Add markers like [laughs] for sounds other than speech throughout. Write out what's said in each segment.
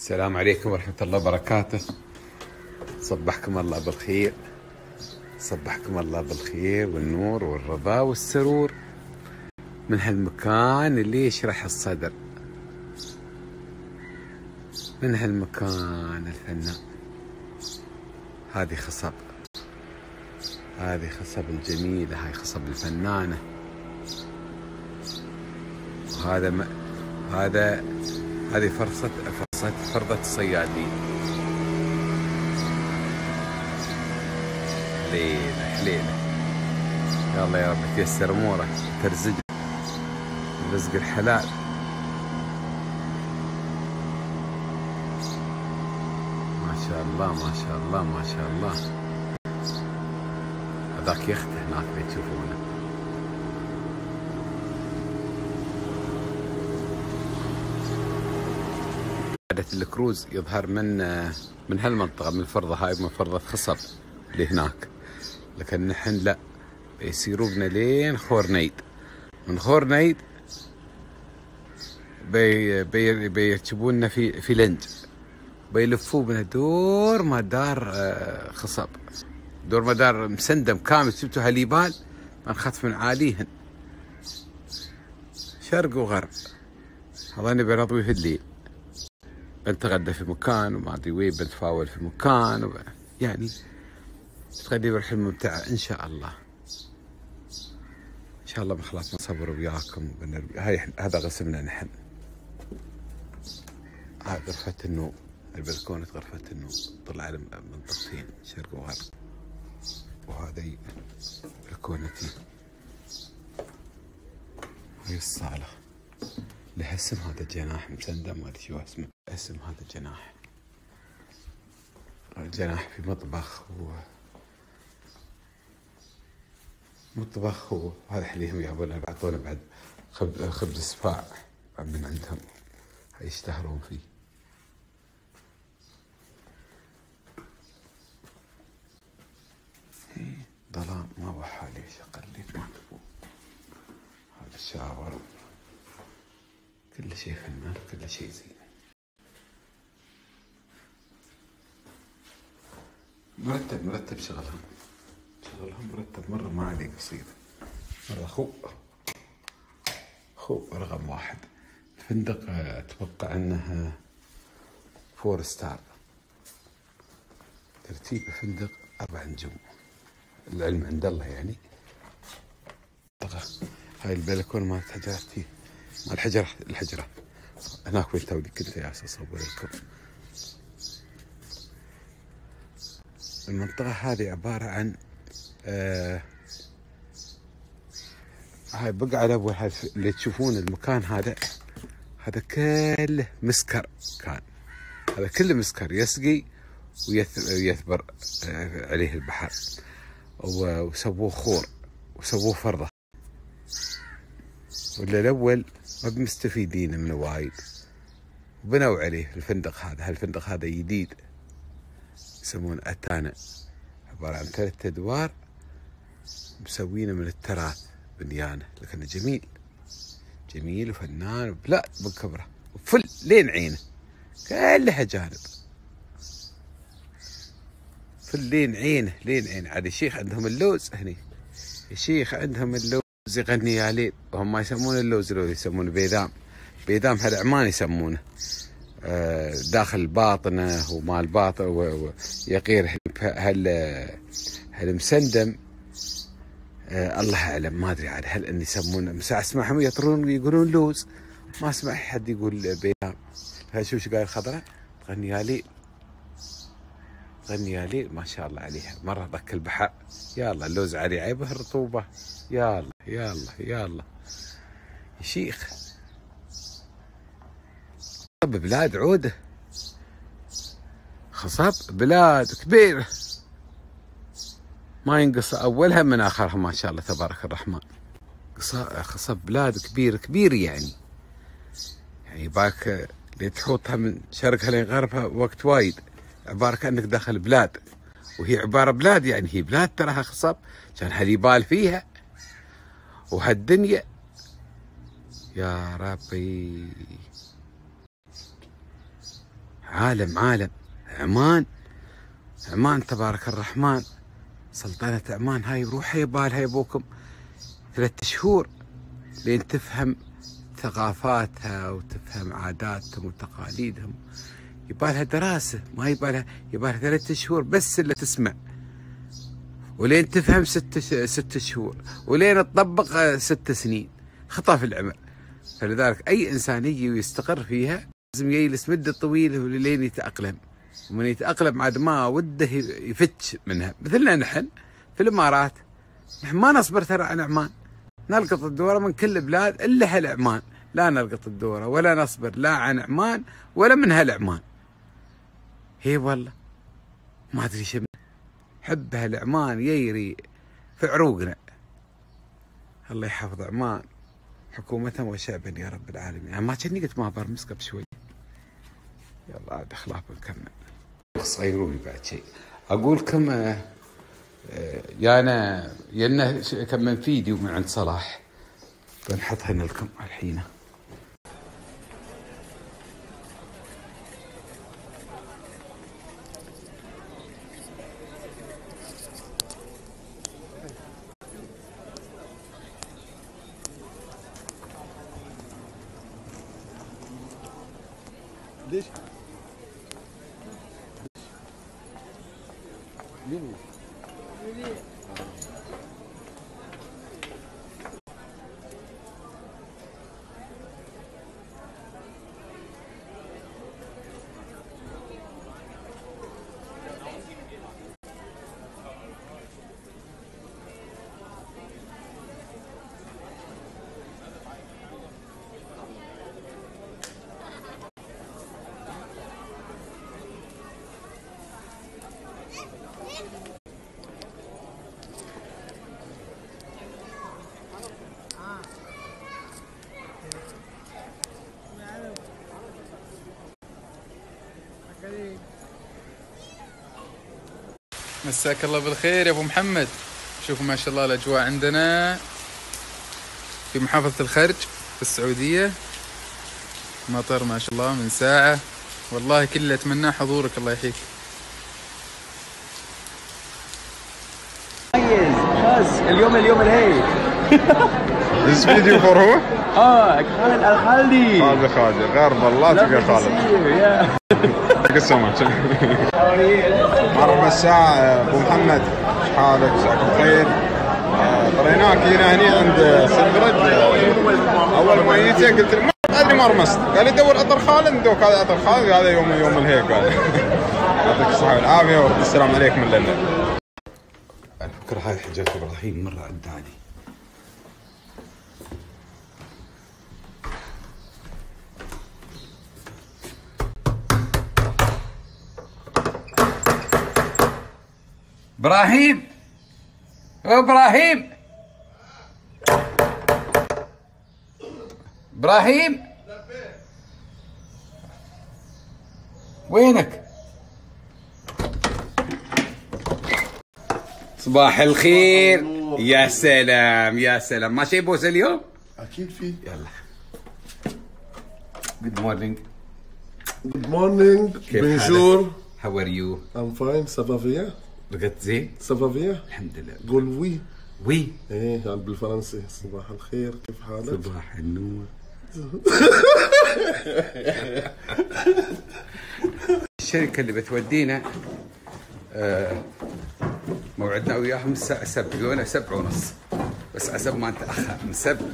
السلام عليكم ورحمة الله وبركاته. صبحكم الله بالخير. صبحكم الله بالخير والنور والرضا والسرور. من هالمكان اللي يشرح الصدر. من هالمكان الفنان هذه خصب. هذه خصب الجميلة هاي خصب الفنانة. وهذا م... هذا هذه فرصة فرصة فرضة الصيادين حليلة حليلة يا الله يا رب تيسر أمورك. ترزق. الرزق الحلال. ما شاء الله ما شاء الله ما شاء الله. هذاك يخت هناك بتشوفونه عادة الكروز يظهر من من هالمنطقة من الفرضة هاي من فرضة خصب اللي هناك لكن نحن لا. بيسيروا بنا لين خورنيد. من خورنيد بي بي بيركبونا في في لنج. بيلفوا بنا دور مدار آه، خصب. دور مدار مسندم كامل. شفتوا هاليبال؟ بنخط من عاليهن شرق وغرب. هذاني بنضوي في الليل بنتغدى في مكان وما أدري وين بنتفاول في مكان وب... يعني تغدي بالحلم ممتعة إن شاء الله. إن شاء الله ما خلاص نصبر وياكم بنربي. هاي هذا غسلنا نحن. هاي غرفة النوم البلكونة غرفة النوم طلع على منطقتين شرق وغرب. وهذه بلكونتي. هاي الصالة. لها اسم هذا الجناح مسندم ما أدري شو اسمه. اسم هذا الجناح الجناح في مطبخ و مطبخ وهذا حليهم يابونا بعطونا بعد خبز صفاع من عندهم. يشتهرون فيه. إيه، ظلام ما بحالي شغل لي ما تبون هذا الشاور كل شيء فنان كل شيء زين. مرتب مرتب شغلهم. شغلهم مرتب مرة ما عليه قصير. مرة خو خو رقم واحد. الفندق آه، أتوقع أنها فور ستار ترتيب الفندق أربع نجوم. العلم عند الله يعني. هاي البلكونة مالت حجرتي مال الحجرة الحجرة. هناك وين تولي كنت جالس أصور لكم المنطقة هذه عبارة عن آه هاي بقعة هاي اللي تشوفون المكان هذا هذا كله مسكر كان. هذا كله مسكر يسقي ويث- ويثبر آه، عليه البحر. وسووه خور وسووه فرضة. ولا الأول ما بمستفيدين منه وايد. وبنوا عليه الفندق هذا. هالفندق هذا جديد. يسمونه أتانا. عبارة عن ثلاثة أدوار مسوينه من التراث بنيانه. لكنه جميل. جميل وفنان وبلا بكبره. وفل لين عينه. كلها جانب. فل لين عينه. لين عينه. عاد الشيخ عندهم اللوز هني. الشيخ عندهم اللوز. يغني يا ليل وهم ما يسمون اللوز لوز يسمونه بيدام. بيدام هالعمان يسمونه. آه، داخل باطنه ومال باطن ويقير هال هالمسندم آه، الله أعلم ما أدري عاد هل إن يسمونه. أسمعهم يطرون يقولون لوز. ما أسمع حد يقول بيدام. هاي شو قال خضراء تغني يا ليل ما شاء الله عليها. مرة البحر. يا الله اللوز عليه عيبه الرطوبة الله يا الله يا شيخ. خصب بلاد عودة خصب بلاد كبيرة ما ينقص أولها من آخرها ما شاء الله تبارك الرحمن. خصب بلاد كبير كبير يعني. يعني باك اللي تحوطها من شرقها لين غربها وقت وايد. عبارة كأنك داخل بلاد. وهي عبارة بلاد يعني هي بلاد تراها خصب كان هاليبال فيها. وهالدنيا. يا ربي. عالم عالم. عمان. عمان تبارك الرحمن. سلطنة عمان هاي روح يبالها يبوكم ثلاثة شهور لين تفهم ثقافاتها وتفهم عاداتهم وتقاليدهم. يبالها دراسة ما يبالها يبالها ثلاثة شهور بس اللي تسمع. ولين تفهم ست ست شهور ولين تطبق ست سنين. خطأ في العمر فلذلك أي إنسان يجي ويستقر فيها لازم يجلس مدة طويلة لين يتأقلم. ومن يتأقلم عاد ما وده يفتش منها. مثلنا نحن في الإمارات نحن ما نصبر ترى عن عمان. نلقط الدورة من كل البلاد إلا هالعمان لا نلقط الدورة ولا نصبر لا عن عمان ولا من هالعمان هي والله ما أدري شو حب هالعمان ييري في عروقنا. الله يحفظ عمان حكومة وشعبا يا رب العالمين. يعني ما كني قلت ما برمس قبل شوي يلا عاد أخلاق بنكمل صغيروني بعد شيء. أقول لكم آه، آه، يا أنا ينا كم من فيديو من عند صلاح. بنحطها لكم الحين. ليش؟ مين مساك الله بالخير يا أبو محمد. شوفوا ما شاء الله الأجواء عندنا. في محافظة الخرج في السعودية. مطر ما شاء الله من ساعة. والله كل اللي اتمناه حضورك الله يحييك. مميز. اليوم اليوم الهي. [laughs] This video for who? آه خالد الخالدي. هذا خالد غرب الله تلقى خالد. Thank you so much. [laughs] الساعة أبو محمد حالك مساك بخير آه، طريناك هنا هني عند سنفرد أول ما جيت قلت له ما أدري ما رمست. قال لي دور عطر خالد دوك هذا عطر خالد هذا يوم يوم الهيك. قال [laughs] يعطيك الصحة والعافية ورد السلام عليكم من لندن. على فكرة هاي حجة إبراهيم مرة عداني. إبراهيم. إبراهيم. إبراهيم. وينك؟ صباح الخير. يا سلام يا سلام. ما شي بوس اليوم؟ أكيد في. يلا. good morning good morning كيف bonjour how are you I'm fine ça va bien رقدت زين. سافافيا الحمد لله. قول oui oui إيه بالفرنسي صباح الخير كيف حالك؟ صباح النور. [laughs] الشركة اللي بتودينا آه، موعدنا وياهم الساعة 7 يقولون 7 ونص. بس عسب ما نتأخر من 7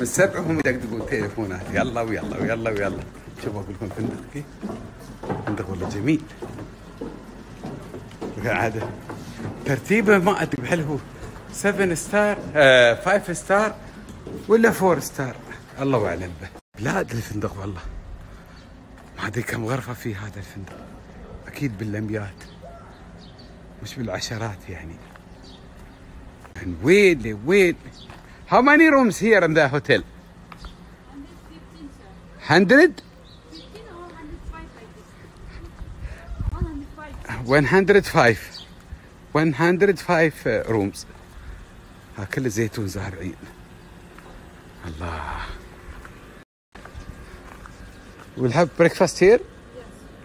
من 7 هم يدقدقون تليفونات. يلا ويلا ويلا ويلا. شوفوا أقول لكم فندق كيف. فندق والله جميل. عادة ترتيبه ما أدري هل هو 7 star 5 star ولا 4 star الله أعلم. به بلاد الفندق والله. ما أدري كم غرفة في هذا الفندق. أكيد بالميات. مش بالعشرات يعني. من وين لوين؟ How many rooms here in the hotel? 100? 105 105 rooms. ها كل زيتون زارعين الله. We'll have breakfast here?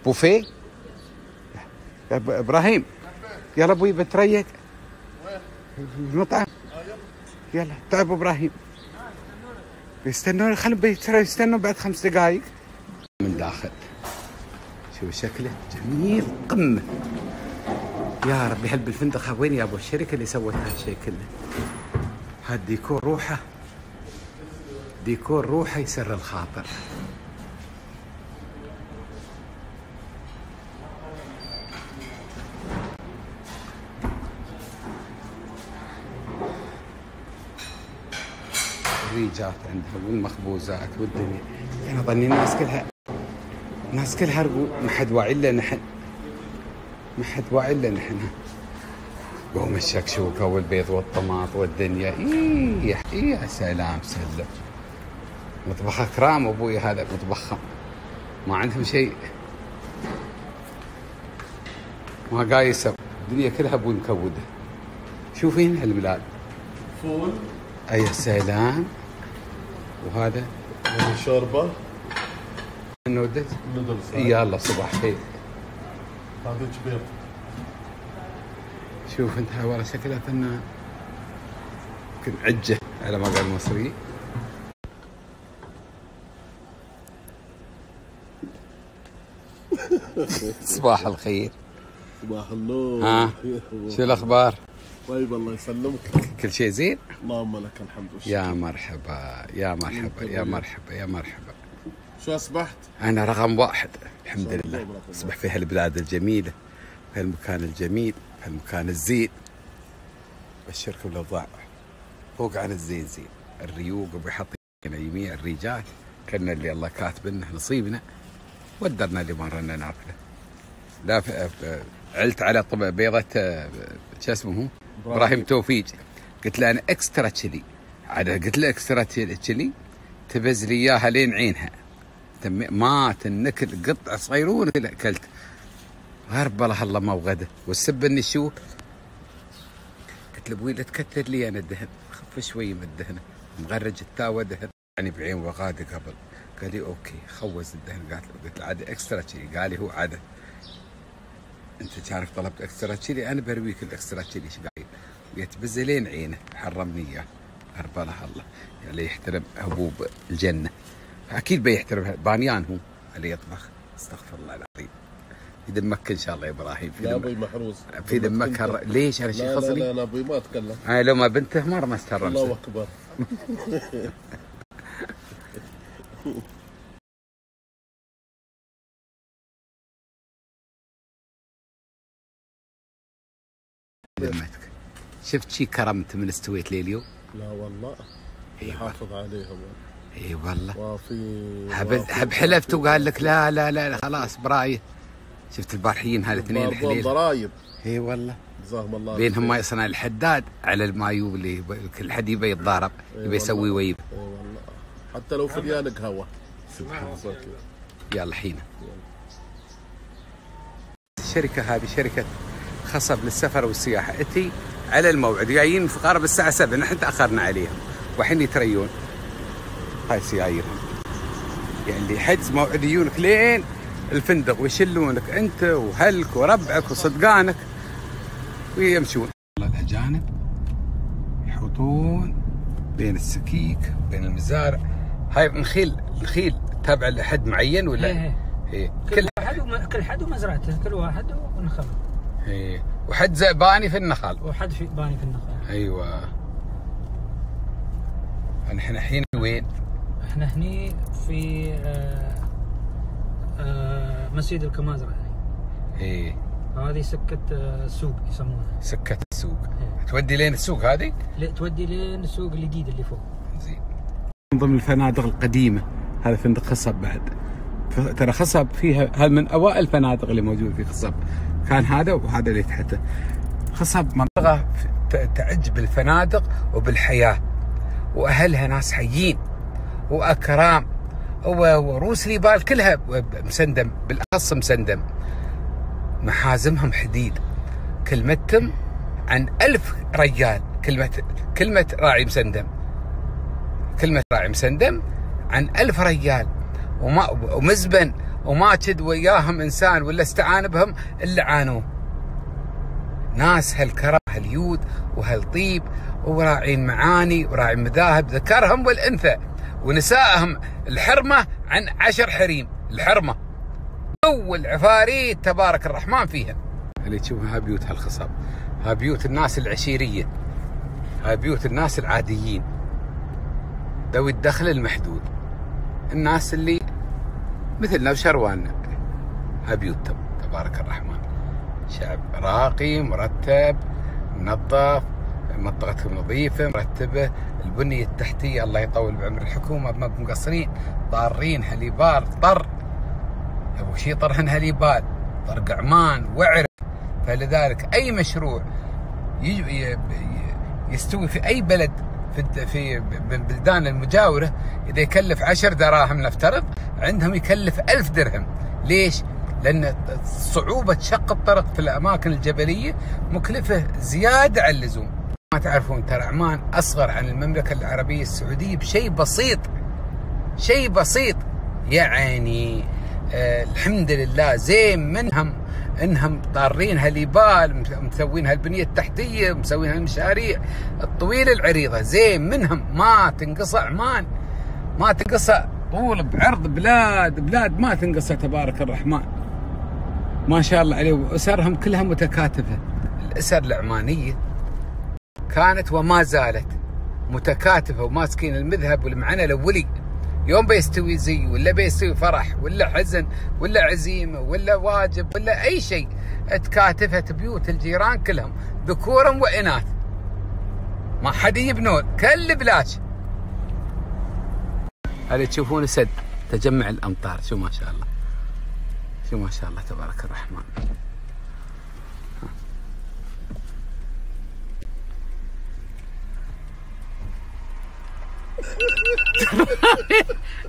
بوفيه يا أبو إبراهيم يلا أبوي بتريق المطعم يلا ابو إبراهيم يستنون خلهم يستنون بعد خمس دقائق من داخل. شوف شكله جميل قمة. يا ربي هل بالفندق وين يا أبو الشركة اللي سوت هالشيء كله؟ هالديكور روحه. ديكور روحه يسر الخاطر. الريجات عندها والمخبوزات والدنيا. أنا ظني الناس كلها الناس كلها ما حد واعي إلا نحن. ما حد واعي إلا نحن. قوم الشكشوكه والبيض والطماط والدنيا. إيه إيه يا سلام سلم. مطبخ أكرام أبوي هذا مطبخهم ما عندهم شيء. ما قايسه الدنيا كلها أبوي مكودة. شوفين هالبلاد. فول. أي سلام. وهذا؟ شوربة. نودلز. يلا صباح خير. هذا بيض شوف انت والله شكلها فنان يمكن عجه على ما قال المصري. [laughs] صباح الخير. صباح النور. ها؟ شو الأخبار؟ طيب الله يسلمك. كل شيء زين؟ اللهم لك الحمد والشكر. يا مرحبا يا مرحبا يا مرحبا يا مرحبا. شو أصبحت؟ أنا رقم واحد. الحمد لله. أصبح في هالبلاد الجميلة في هالمكان الجميل في هالمكان الزين. بشركم الاوضاع فوق عن الزين زين. الريوق وبيحط هنا يمين الرجال كنا اللي الله كاتب لنا نصيبنا ودرنا اللي مرنا ناكله. لا. علت على طب بيضة آه، شو اسمه هو؟ إبراهيم. توفيق. قلت له أنا اكسترا تشيلي عاد قلت له اكسترا تشيلي تبز لي إياها لين عينها. تم- ما تنكل قطع صغيرون كذا أكلت. غربله الله ما وغدا والسب إني شو؟ قلت له أبوي لا تكثر لي أنا الدهن. خف شوي من الدهن. مغرج التاوه دهن. يعني بعين وغادي قبل. قال لي okay خوز الدهن. قالت له قلت له عاد extra chili قال لي هو عادة. أنت تعرف طلبت extra chili أنا برويك ال extra chili إيش قايل؟ يتبز لين عينه. حرمني إياه. غربله الله اللي يحترم هبوب الجنة. أكيد بيحترم بانيان هو اللي يطبخ. استغفر الله العظيم. في دمك إن شاء الله يا إبراهيم. في لا أبوي محروس في دمك أنت- هر... ليش؟ أنا شيء لا لا لا أبوي ما أتكلم. أنا لو ما بنته ما رمست الله أكبر. [laughs] دمتك شفت شي كرمت من استويت لي اليوم لا والله. يحافظ عليهم. إي والله. وافي هب حلفت وقال لك لا لا لا خلاص برايه شفت البارحيين هذا اثنين ضربون الحليل ضرايب إي والله. جزاهم الله بينهم ما. يصنع الحداد على المايوب اللي يب- كل حد يبي يتضارب يبي يسوي. ويب. إي والله. حتى لو فريان قهوه سبحان الله يلا. حين الشركة هذه شركة خصب للسفر والسياحة. إتي على الموعد جايين في قارب الساعة 7 نحن تأخرنا عليهم. والحين يتريون. هاي سياييرهم يعني يحجز موعد يجونك لين الفندق ويشلونك انت وهلك وربعك وصدقانك ويمشون. الاجانب يحوطون بين السكيك بين المزارع. هاي النخيل النخيل تابع لحد معين ولا؟ إيه. إيه. كل كل واحد وم... كل حد ومزرعته كل واحد ونخل. إيه. وحد زئباني في النخل. وحد في باني في النخل. أيوه. نحن الحين وين؟ إحنا هني في آه آه مسجد الكمازرة يعني إيه. هذه سكة آه السوق يسمونها. سكة السوق. إيه. تودي لين السوق هذه؟ تودي لين السوق الجديد اللي فوق. زين. من ضمن الفنادق القديمة. هذا فندق خصب بعد. ترى خصب فيها هذا من أوائل الفنادق اللي موجود في خصب. كان هذا وهذا اللي تحته. خصب منطقة ت- تعج بالفنادق وبالحياة. وأهلها ناس حيين. وأكرام. وروس ليبال كلها مسندم بالأخص مسندم. محازمهم حديد. كلمتهم عن ألف رجال. كلمة كلمة راعي مسندم. كلمة راعي مسندم عن ألف رجال. وما ومزبن. وما كد وياهم إنسان ولا استعان بهم إلا عانوه. ناس هالكرم هاليود وهالطيب. وراعين معاني وراعين مذاهب ذكرهم والأنثى. ونسائهم الحرمة عن عشر حريم. الحرمة. أول عفاريت تبارك الرحمن فيها. اللي تشوفها ها بيوت هالخصب. ها بيوت الناس العشيرية. ها بيوت الناس العاديين. ذوي الدخل المحدود. الناس اللي مثلنا وشرواننا ها بيوتهم تبارك الرحمن. شعب راقي مرتب منظف. منطقتهم نظيفة مرتبة البنية التحتية الله يطول بعمر الحكومة ما مقصرين ضارين هاليبال طر أبو شي طرهن هاليبال طرق عمان وعرف فلذلك أي مشروع يستوي في أي بلد في البلدان المجاورة إذا يكلف عشر دراهم نفترض عندهم يكلف ألف درهم. ليش؟ لأن صعوبة شق الطرق في الأماكن الجبلية مكلفة زيادة عن اللزوم. ما تعرفون ترى عمان أصغر عن المملكة العربية السعودية بشيء بسيط شيء بسيط. يعني آه الحمد لله زين منهم إنهم طارين هاليبال مسوين هالبنية التحتية مسوين هالمشاريع الطويلة العريضة. زين منهم ما تنقصى عمان. ما تنقصى طول بعرض بلاد بلاد ما تنقصى تبارك الرحمن. ما شاء الله عليه وأسرهم كلها متكاتفة. الأسر العمانية كانت وما زالت متكاتفة وماسكين المذهب والمعنى الأولي. يوم بيستوي زي ولا بيستوي فرح ولا حزن ولا عزيمة ولا واجب ولا أي شيء تكاتفت بيوت الجيران كلهم ذكورا وإناث. ما حد يبنون كل بلاش. هذا تشوفون سد تجمع الأمطار. شو ما شاء الله. شو ما شاء الله تبارك الرحمن.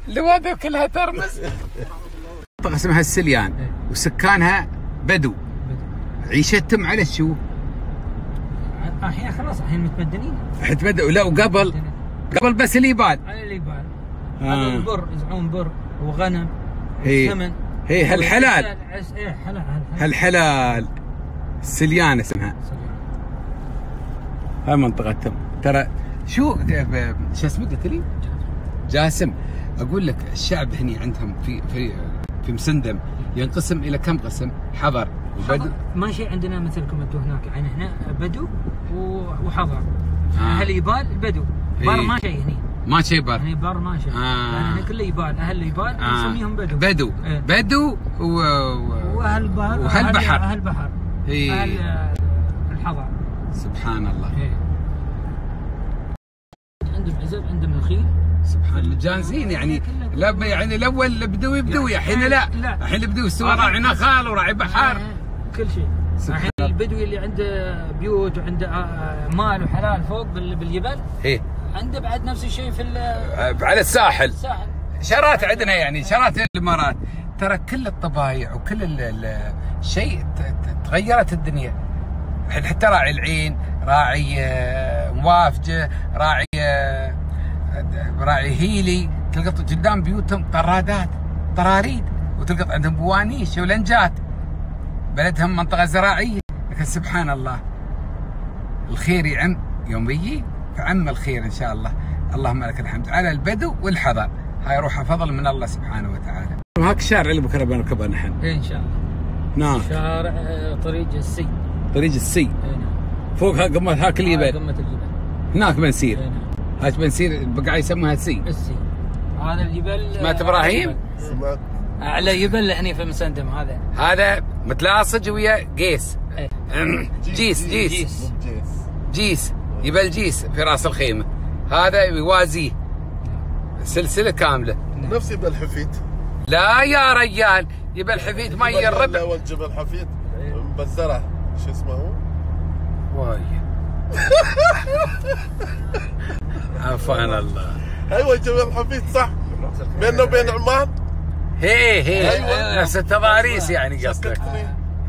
الوادي كلها ترمس. منطقة اسمها السليان وسكانها بدو. عيشتهم على شو؟ الحين خلاص الحين متمدنين حت بدأوا لا وقبل قبل بس اليبال على اليبال آه. هذا البر يزرعون بر وغنم هي وثمن هي هالحلال. عس- إيه حلال حلال هالحلال. السليان اسمها. هاي منطقتهم ترى شو شو اسمه قلت لي؟ جاسم أقول لك الشعب هني عندهم في في في مسندم ينقسم إلى كم قسم؟ حضر وبدو ما شيء عندنا مثلكم أنتم هناك يعني إحنا بدو وحضر آه. أهل يبال بدو بر إيه. ما شيء هني ما شيء بر يعني بر ما شيء آه. يعني كله يبال أهل يبال آه. نسميهم بدو بدو إيه. بدو و... و... وأهل بحر وهالبحر. أهل البحر إيه. أهل الحضر سبحان الله إيه. عزب عندهم الخيل. سبحان الله. جانزين يعني لا ب- يعني الأول بدوي بدوي الحين لا. لا. الحين البدوي استوى راعي نخال وراعي بحر آه، كل شيء. الحين البدوي اللي عنده بيوت وعنده آه، مال وحلال فوق بال- بالجبل إيه. عنده بعد نفس الشيء في آه، على الساحل. الساحل. شرات عندنا يعني شرات الامارات ترى كل الطبايع وكل ال- ال- الشيء تغيرت الدنيا. الحين حتى راعي العين راعي آه، موافجة راعي آه، راعي هيلي. تلقط قدام بيوتهم طرادات طراريد. وتلقط عندهم بوانيش ولنجات. بلدهم منطقة زراعية. لكن سبحان الله الخير يعم يوم يجي فعم الخير إن شاء الله. اللهم لك الحمد على البدو والحضر هاي روحها فضل من الله سبحانه وتعالى. هاك الشارع اللي بكره بنركبه نحن. إن شاء الله. نعم. شارع آه، طريق السي. طريق السي. إيه نعم. فوق ها قمة هاك على اليبل قمة الجبل هناك بنسير. إيه نعم. هاك بنسير البقعه يسموها السي السي هذا الجبل سمعت آه، إبراهيم؟ سمعت. اعلى جبل هني في مسندم هذا. هذا متلاصج ويا قيس إيه. جيس. جيس جيس. جبل جيس. في راس الخيمة. هذا يوازيه سلسلة كاملة. نفس يبقى الحفيد لا يا رجال جبل حفيد الربع الأول جبل حفيد. مبزره شو اسمه هو؟ واي [laughs] عفان الله. أيوه جبل حفيد صح. بيننا وبين عمان هي هي. أيوة. نفس التضاريس يعني قصدك.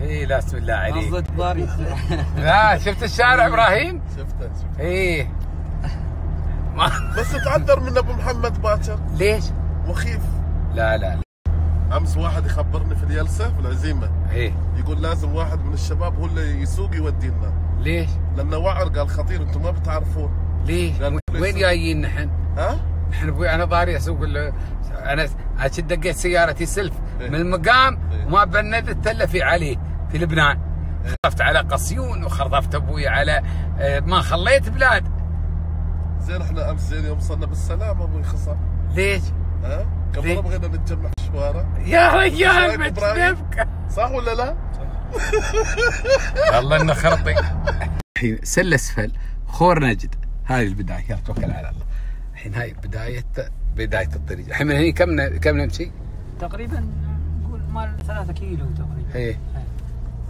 اي لا بسم الله عليك. قصدك باريس [laughs] لا شفت الشارع إبراهيم؟ شفته شفته. إيه ما [laughs] بس تعذر من أبو محمد باكر. ليش؟ مخيف. لا لا لا. أمس واحد يخبرني في الجلسه في العزيمة. إيه. يقول لازم واحد من الشباب هو اللي يسوق يودينا. ليش؟ لأنه وعر قال خطير أنتم ما بتعرفون كل وين. جايين نحن؟ ها؟ نحن أبوي أنا ضاري أسوق أنا أشد دقيت سيارتي سلف إيه. من المقام إيه. وما بندت إلا في علي في لبنان خرفت على قصيون وخرفت أبوي على ما خليت بلاد زين إحنا أمس زين يوم وصلنا بالسلامه أبوي خسر ليش؟ ها؟ ليه؟ قبل بغينا نتجمع في الشوارع يا رجال؟ بجنبك صح ولا لا؟ [laughs] والله إنه خرطي. الحين سل أسفل خور نجد. هذه البداية. يلا توكل على الله. الحين هاي بدايه بداية الطريق. الحين من هنا كم كم نمشي؟ تقريبا نقول مال ثلاثة كيلو تقريبا. إيه.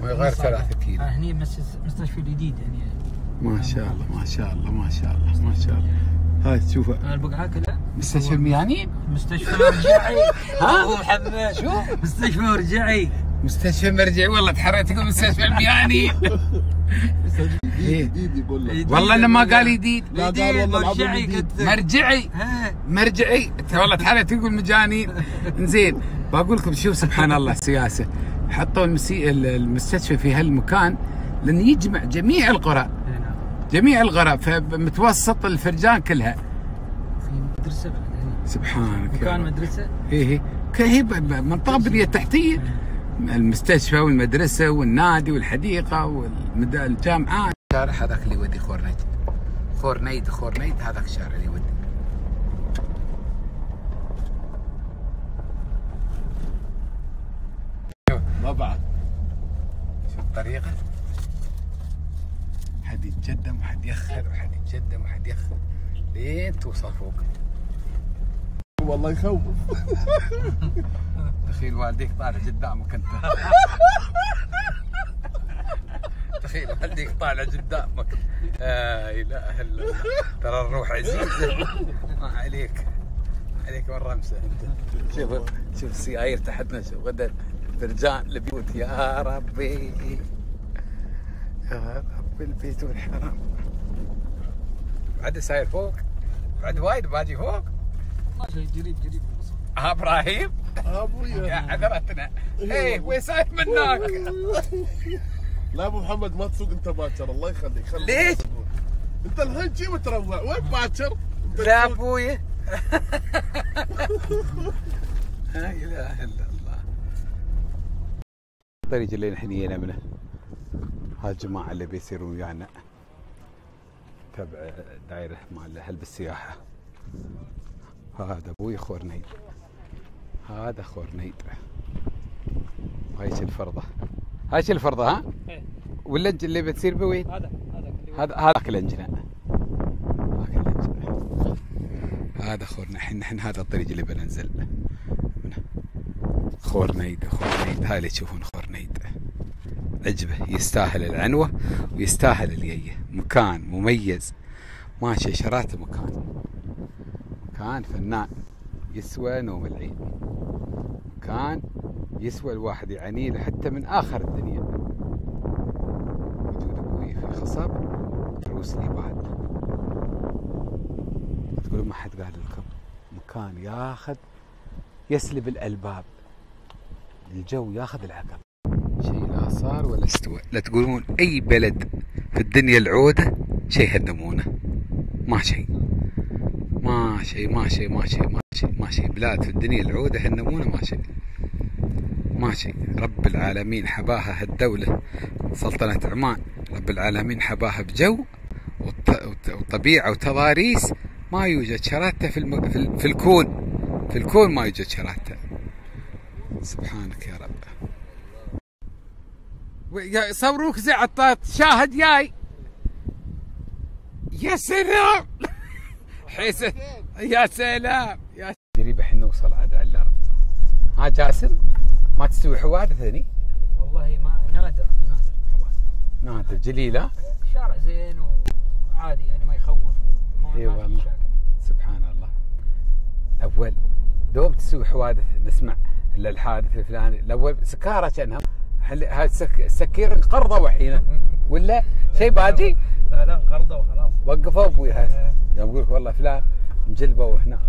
إيه. غير ثلاثة كيلو. آه، هني مس- مستشفى الجديد يعني ما شاء الله ما شاء الله ما شاء الله ما شاء الله. هاي تشوفها آه، البقعة كلها مستشفى الميانين؟ مستشفى مرجعي. ها؟ [laughs] أبو محمد شو؟ مستشفى مرجعي. مستشفى مرجعي والله تحريت تقول مستشفى الميانين إيه. جديد يقول لك. والله انه ما قال جديد لا قال والله مرجعي مرجعي. مرجعي. أنت والله تحريت تقول مجانين زين بقول لكم شوف سبحان الله السياسة حطوا. المستشفى في هالمكان لأن يجمع جميع القرى. جميع القرى فمتوسط الفرجان كلها. في مدرسة بعد سبحانك مكان رب. مدرسة؟ إيه إيه. هي منطقة بنية تحتية. المستشفى والمدرسة والنادي والحديقة والجامعات الشارع هذاك اللي يودي خورنيد خورنيد خورنيد هذاك الشارع اللي يودي. ما بعد. شوف الطريقة حد يتقدم وحد يأخر وحد يتقدم وحد يأخر لين توصل فوق. والله يخوف. [laughs] تخيل والديك طالع قدامك انت. [laughs] تخيل والديك طالع قدامك. لا إله إلا الله. ترى الروح عزيزة. ما عليك. عليك من رمسة أنت؟ شوف شوف السيايير تحتنا شوف غدا فرجان البيوت يا ربي. يا رب البيت والحرام. بعد ساير فوق؟ بعد وايد باجي فوق؟ ماشي قريب قريب ها إبراهيم يا ابويا عذرتنا إيه وين ساير منك؟ لا أبو محمد ما تسوق. أنت باكر. الله يخليك. خلي ليش؟ أنت الحين جي متروع وين باكر؟ لا. ابويا [laughs] لا إله إلا الله. الطريق اللي نحن جينا منه. هالجماعة اللي بيصيرون ويانا. تبع دايرة مال أهل بالسياحة هذا أبوي خورنيد. هذا خورنيد. هاي شي الفرضة. هاي شي الفرضة ها؟ إيه. واللنج اللي بتصير بوين؟ هذا هذا هذا هذاك الانجنة هذا خورنا الحين نحن هذا الطريق اللي بننزل. خورنيد خورنيد. هاي اللي تشوفون خورنيد. عجبه يستاهل العنوة ويستاهل اليية مكان مميز. ماشي شرات المكان. مكان فنان يسوى نوم العين. مكان يسوى الواحد يعاني له حتى من آخر الدنيا. وجود أبوي في خصب دروس لي بعد. تقول ما حد قال لكم مكان ياخذ يسلب الألباب. الجو ياخذ العقل شيء لا صار ولا استوى. لا تقولون أي بلد في الدنيا العودة شيء هدمونه ما شيء. ما شيء ما شيء ما شيء ما شيء ما شيء بلاد في الدنيا العودة هدمونه ما شيء ما شيء رب العالمين حباها هالدولة. سلطنة عمان. رب العالمين حباها بجو وط- وط- وطبيعة وتضاريس ما يوجد شراته في, الم... في, ال... في الكون. في الكون ما يوجد شراته. سبحانك يا رب. صوروك زي عطات شاهد جاي يا سلام [laughs] حسن يا سلام. يا قريب الحين نوصل عاد على الأرض. ها جاسم ما تستوي حوادث هني؟ والله ما نادر نادر حوادث. نادر جليلة. الشارع زين وعادي يعني ما يخوف وما إي والله. سبحان الله. أول دوب تسوي حوادث نسمع إلا الحادث الفلاني. الأول سكارة كأنها هاي السك... السكير انقرضوا الحين ولا شيء باجي لا لا قرضة وخلاص. وقفوا أبوي يوم يقول لك والله فلان. انجلبوا هناك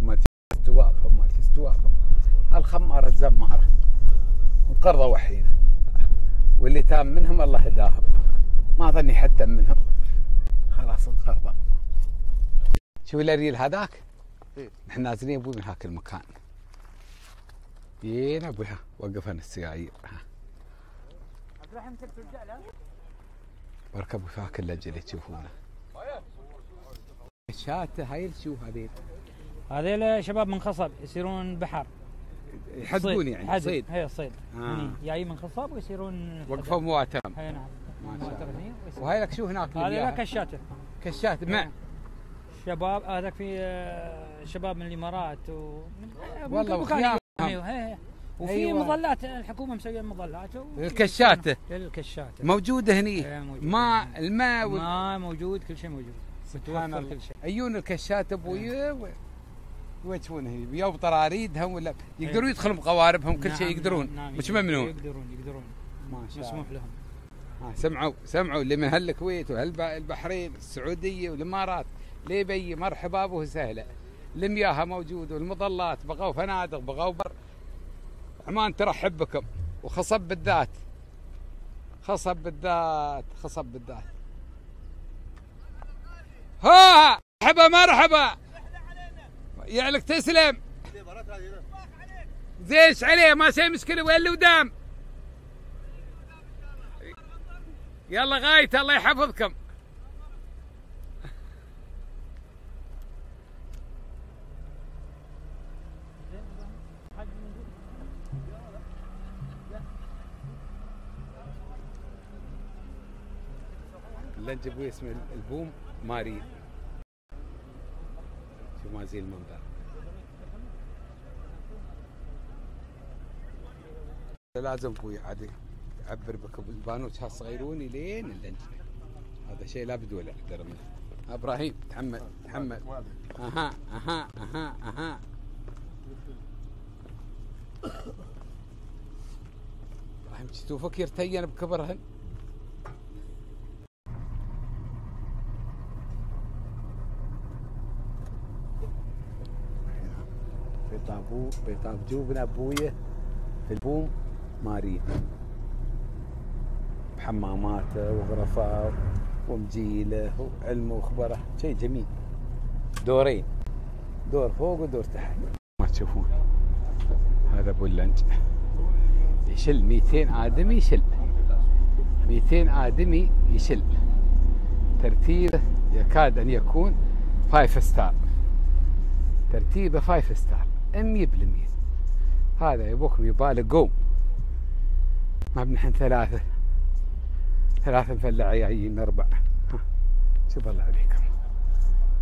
ما استوافهم ما استوافهم هالخمارة الزمارة انقرضوا وحين واللي تام منهم الله هداهم ما ظني حتى منهم. خلاص انقرضوا. شوف الاريل هذاك؟ نحن نازلين أبوي من هاك المكان. جينا أبوي ها وقفنا السيايير ها. هاك اللجة اللي تشوفونه. الشاته هاي اللي تشوف هذيل هذيل شباب من خصب يصيرون بحر يحدقون. يعني حدق. صيد هي صيد آه. هني جايين من خصب ويصيرون وقفوا مواتم اي نعم وهاي لك شو هناك المياه؟ لا كشاته كشات مع شباب هذاك في آه، شباب من الإمارات ومن من والله وخيام. هي. وفي أيوة. مظلات الحكومة مسوية مظلات و- الكشاتة. الكشاته موجودة هني إيه، موجودة. ماء الماء وال... ما موجود كل شيء موجود سبحان كل شيء. أبوي و- ويشوفون هني بيوم طراريدهم ولا إيه. يدخلون بقواربهم كل نعم، شيء يقدرون. نعم، نعم، مش ممنوع. يقدرون يقدرون ما شاء مسموح لهم. آه، سمعوا سمعوا اللي من هالكويت وهالبحرين السعودية والإمارات. ليه بي؟ مرحبا به سهلة. المياه موجودة والمظلات بغوا فنادق بغوا بر. عمان ترحب بكم. وخصب بالذات. خصب بالذات خصب بالذات. ها مرحبا مرحبا. يعلك تسلم. زيش عليه ما سي مشكلة وين ودام يلا غايت الله يحفظكم. اللنج أبوي اسمه البوم؟ ماري شوف ما زي المنظر لازم أبوي عادي يعبر بكم البانوش هالصغيروني لين اللنج هذا شيء لابد ولا أقدر منه. إبراهيم تحمل تحمل. أها أها أها أها. إبراهيم تشوفك يرتين بكبرهن؟ بيت ابو بيت ابو ابويه في البوم مارين بحماماته وغرفه ومجيلة وعلمه وخبرة. شيء جميل. دورين. دور فوق ودور تحت. ما تشوفون. هذا ابو اللنج يشل. 200 آدمي يشل. 200 آدمي يشل. ترتيبه يكاد أن يكون five star ترتيبه five star 100% هذا يبوكم يباله قوم. ما بنحن ثلاثة. ثلاثة مفلع جايين أربعة. شوف الله عليكم.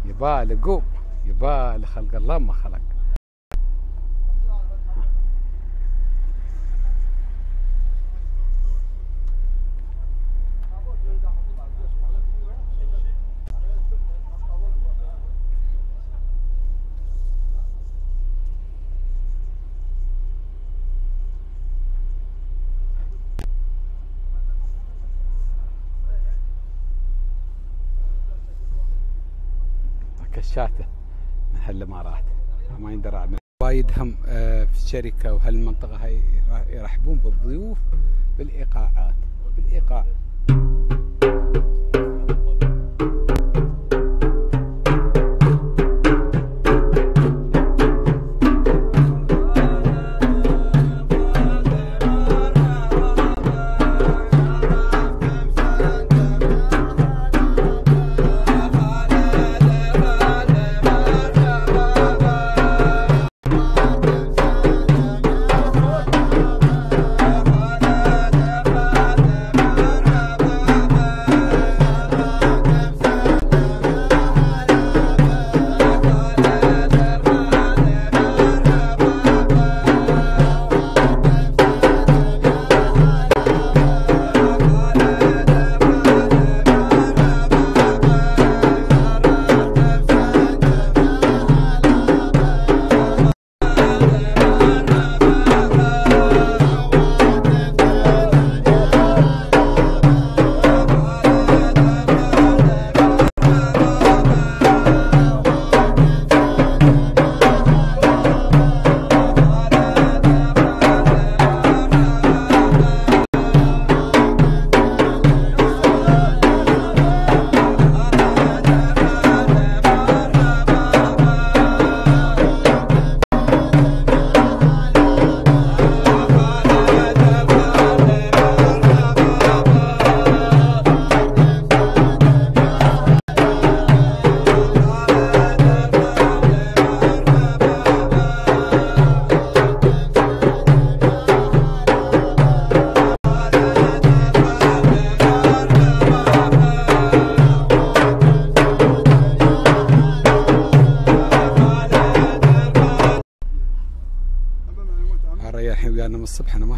يباله قوم. يباله خلق الله ما خلق. كشاته من هالامارات ما يندرى عنه وايد هم آه، في الشركة وهالمنطقة هاي يرحبون بالضيوف بالإيقاعات. بالإيقاع.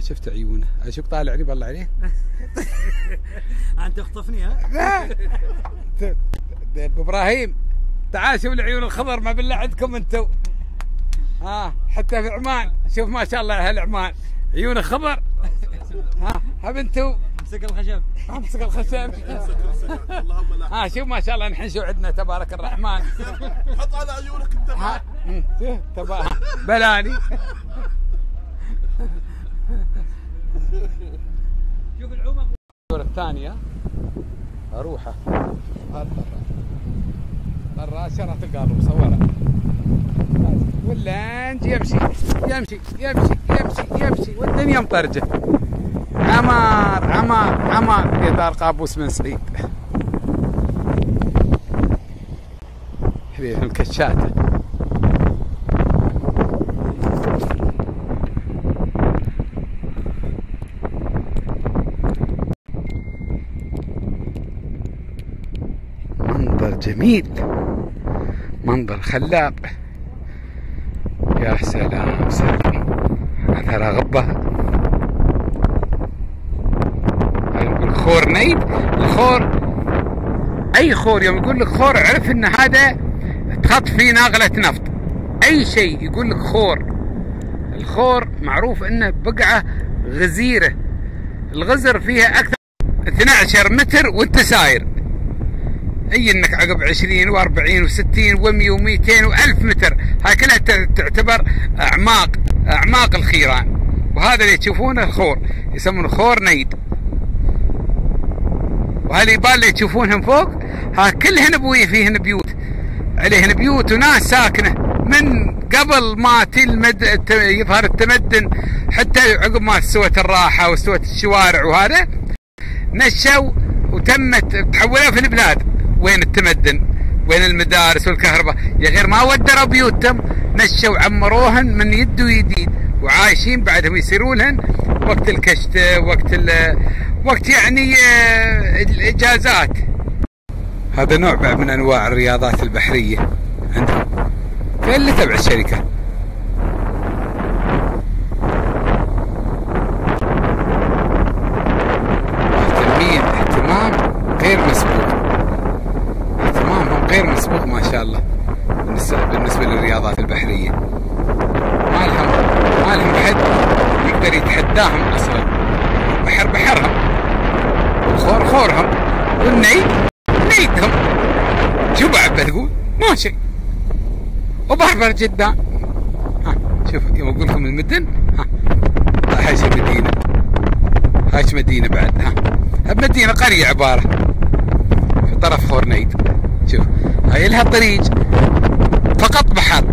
ما شفت عيونه. أشوف طالع لي بالله عليك [laughs] أنت تخطفني ها؟ إبراهيم تعال شوف العيون الخضر ما بالله عندكم أنتم ها حتى في عمان. شوف ما شاء الله هالعمان عيونه خضر ها هب أنتم امسك الخشب. [laughs] امسك الخشب. اللهم لا. ها شوف ما شاء الله نحن شو عندنا تبارك الرحمن. حط على عيونك أنت. ها مم، شوف، تبا بلاني شوف العمر الصورة الثانية اروحه برا عشان تلقى مصورة ولا نجي يمشي يمشي يمشي يمشي يمشي. والدنيا مطرجة عمار عمار عمار. في دار قابوس بن سعيد حبيبي الكشاتة. منظر جميل. منظر خلاق. يا سلام أثر غبة يقول خور نيد الخور أي خور يوم يقول لك خور عرف أن هذا تحط فيه ناقلة نفط. أي شيء يقول لك خور. الخور معروف أنه بقعة غزيرة. الغزر فيها أكثر 12 متر وأنت ساير. أي إنك عقب 20 و40 و60 و100 و200 و1000 متر. هاي كلها تعتبر أعماق أعماق الخيران. وهذا اللي تشوفونه الخور. يسمونه خور نيد. وهالجبال اللي تشوفونهم فوق؟ ها كلهن بوي فيهن بيوت. عليهن بيوت وناس ساكنة. من قبل ما تلمد يظهر التمدن حتى عقب ما استوت الراحة واستوت الشوارع وهذا نشوا وتمت تحولوا في البلاد. وين التمدن؟ وين المدارس والكهرباء؟ يا غير ما ودروا بيوتهم نشوا عمروهن من يد ويديد وعايشين بعدهم يصيرونهن. وقت الكشت وقت وقت يعني آه، الإجازات. هذا نوع من أنواع الرياضات البحرية عندهم. فين اللي تبع الشركة مهتمين اهتمام غير مسبوق اهتمامهم غير مسبوق ما شاء الله بالنسبة, بالنسبة للرياضات البحرية ما لهم ما لهم حد يقدر يتحداهم أصلا بحر بحرهم والخور خورهم والنيد نيدهم شو بعد بتقول ما شيء. وبحر جدا ها شوف يوم أقول لكم المدن ها. هاي شي مدينة. هاش مدينة بعد ها. مدينة قرية عبارة. في طرف خورنيد. شوف هاي لها طريق. فقط بحر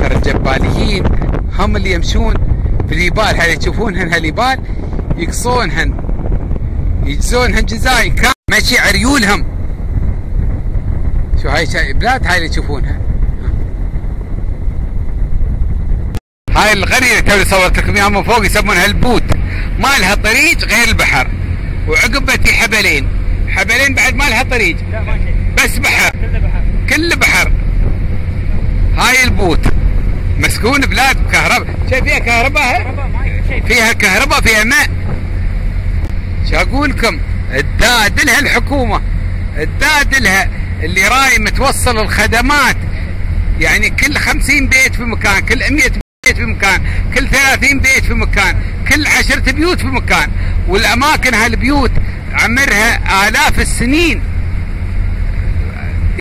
ترى الجباليين هم اللي يمشون في الجبال هذه تشوفونهن هالجبال يقصونهن يجزونهن جزاين كان ماشي عريولهم شو هاي بلاد هاي اللي تشوفونها. هاي القرية اللي توي صورت لكم اياها من فوق يسمونها البوت. ما لها طريق غير البحر. وعقب في حبلين. حبلين بعد ما لها طريق. لا ما شيء. بس بحر. كله بحر. كل بحر. هاي البوت. مسكون بلاد كهرباء شايف فيها كهرباء؟ فيها كهرباء فيها ماء. شو أقول لكم الداد لها الحكومة. الداد لها اللي راي متوصل الخدمات. يعني كل خمسين بيت في مكان كل 100 بيت في مكان كل 30 بيت في مكان كل عشرة بيوت في مكان. والأماكن هالبيوت عمرها آلاف السنين.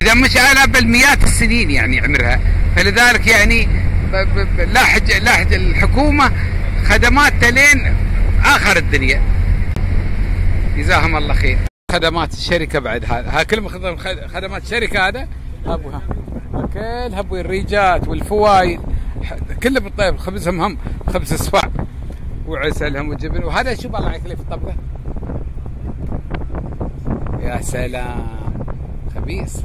إذا مش آلاف بل مئات السنين يعني عمرها. فلذلك يعني لاحج لاحج الحكومة خدماتها لين آخر الدنيا. جزاهم الله خير. خدمات الشركة بعد هذا ها كل خدم- خدمات الشركة هذا ابوها كل هبو الريجات والفوايد كله بالطيب خبزهم هم خبز اصفع وعسلهم وجبن. وهذا شو الله في الطبخه يا سلام. خبيث.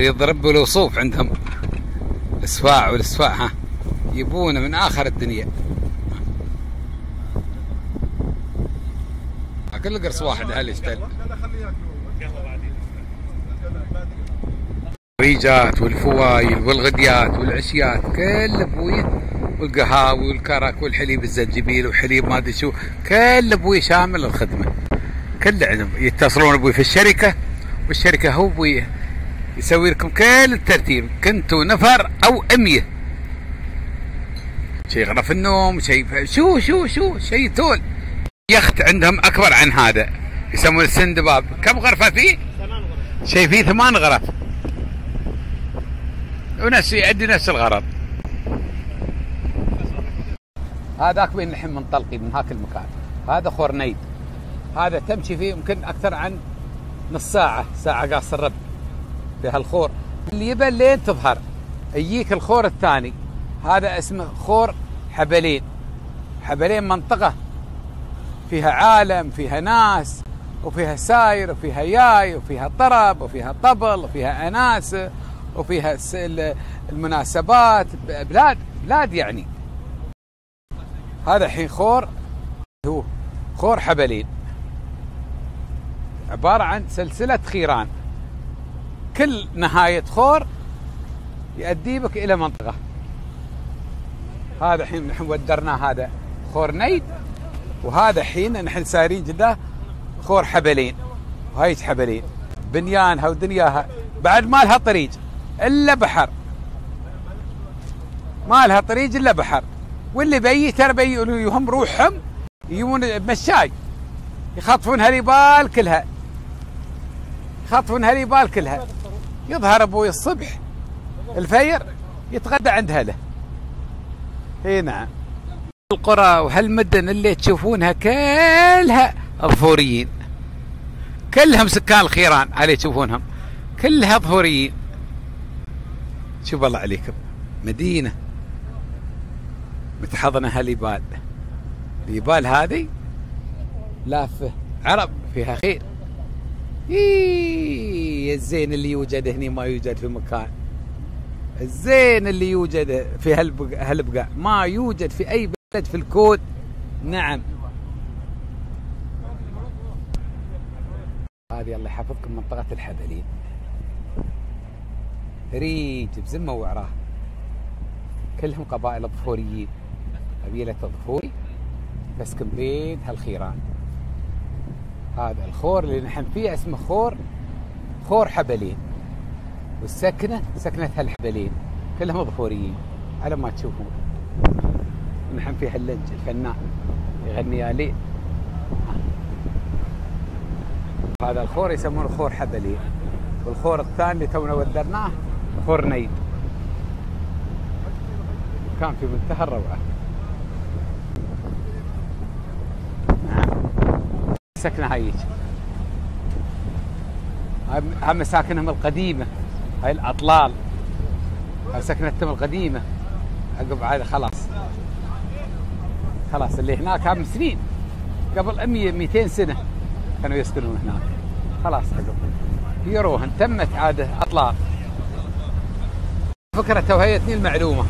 يضرب بالوصوف عندهم. الاسفاع والاسفاع ها. يبونه من آخر الدنيا. كل قرص واحد هل يشتل ريجات والفوايل والغديات والعشيات كل أبوي والقهاوي والكرك والحليب الزنجبيل وحليب ما أدري شو كل أبوي شامل الخدمة. كل عندهم يتصلون أبوي في الشركة والشركة هو أبوي يسوي لكم كل الترتيب كنتوا نفر أو أمية. شيء غرف النوم شيء شو شو شو شيء تول. يخت عندهم أكبر عن هذا يسمونه السندباب. كم غرفة فيه؟ شيء فيه ثمان غرف. ونفس يؤدي نفس الغرض. هذاك وين نحن منطلقين من هاك المكان. هذا خورنيد. هذا تمشي فيه يمكن أكثر عن نص ساعة ساعة قاص الرب هالخور. اللي يبى لين تظهر يجيك الخور الثاني. هذا اسمه خور حبلين. حبلين منطقة فيها عالم فيها ناس وفيها ساير وفيها ياي وفيها طرب وفيها طبل وفيها اناسه وفيها المناسبات بلاد بلاد يعني. هذا الحين خور هو خور حبلين. عبارة عن سلسلة خيران. كل نهاية خور يؤدي بك إلى منطقة. هذا الحين نحن ودرناه هذا خور نيد. وهذا حين نحن سايرين جدا خور حبلين وهاي حبلين. بنيانها ودنياها بعد ما لها طريق إلا بحر. ما لها طريق إلا بحر. واللي بيي ترى بيهم روحهم يجون بمشاي. يخطفون هاليبال كلها. يخطفون هاليبال كلها. يظهر أبوي الصبح. الفير يتغدى عند هله إي نعم. القرى وهالمدن اللي تشوفونها كلها ظفوريين كلهم سكان الخيران علي تشوفونهم. كلها ظهوريين. شوف الله عليكم. مدينة. متحضنة هاليبال اليبال هذه لافة. عرب فيها خير. إيه الزين اللي يوجد هنا ما يوجد في مكان. الزين اللي يوجد في هالبقع ما يوجد في أي في الكون نعم. هذه الله يحفظكم منطقة الحبلين. ريج بزمة وعراه كلهم قبائل ظفوريين قبيلة الظفوري تسكن بين هالخيران. هذا الخور اللي نحن فيه اسمه خور خور حبلين. والسكنة سكنة هالحبلين. كلهم ظفوريين. على ما تشوفون. نحن فيه اللنج الفنان. يغني ليل هذا الخور يسمونه خور حبلي. والخور الثاني تونا ودرناه خور نيد. كان في منتهى الروعة. نعم سكنة هايج هاي مساكنهم القديمة. هاي الأطلال. هاي سكنتهم القديمة. عقب هذا خلاص. خلاص اللي هناك هم سنين. قبل 100 200 سنة كانوا يسكنون هناك. خلاص عقب يروهن. تمت عادة أطلاق. فكرة توهيتني المعلومة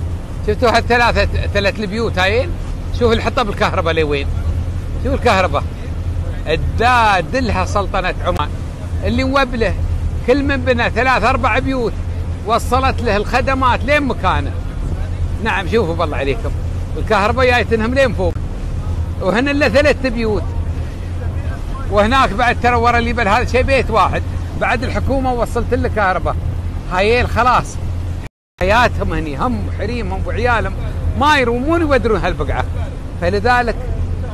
شفتوا هالثلاثة ثلاث البيوت هايين؟ شوف اللي حطها بالكهرباء لوين شوف الكهرباء. الداد لها سلطنة عمان. اللي موبله كل من بنى ثلاث أربع بيوت. وصلت له الخدمات لين مكانه. نعم شوفوا بالله عليكم. الكهرباء جايتنهم لين فوق. وهن إلا ثلاث بيوت. وهناك بعد ترى ورا اليبل هذا شيء بيت واحد. بعد الحكومة وصلت له كهرباء. هايل خلاص. حياتهم هني. هم وحريمهم وعيالهم. ما يرومون يودرون هالبقعة. فلذلك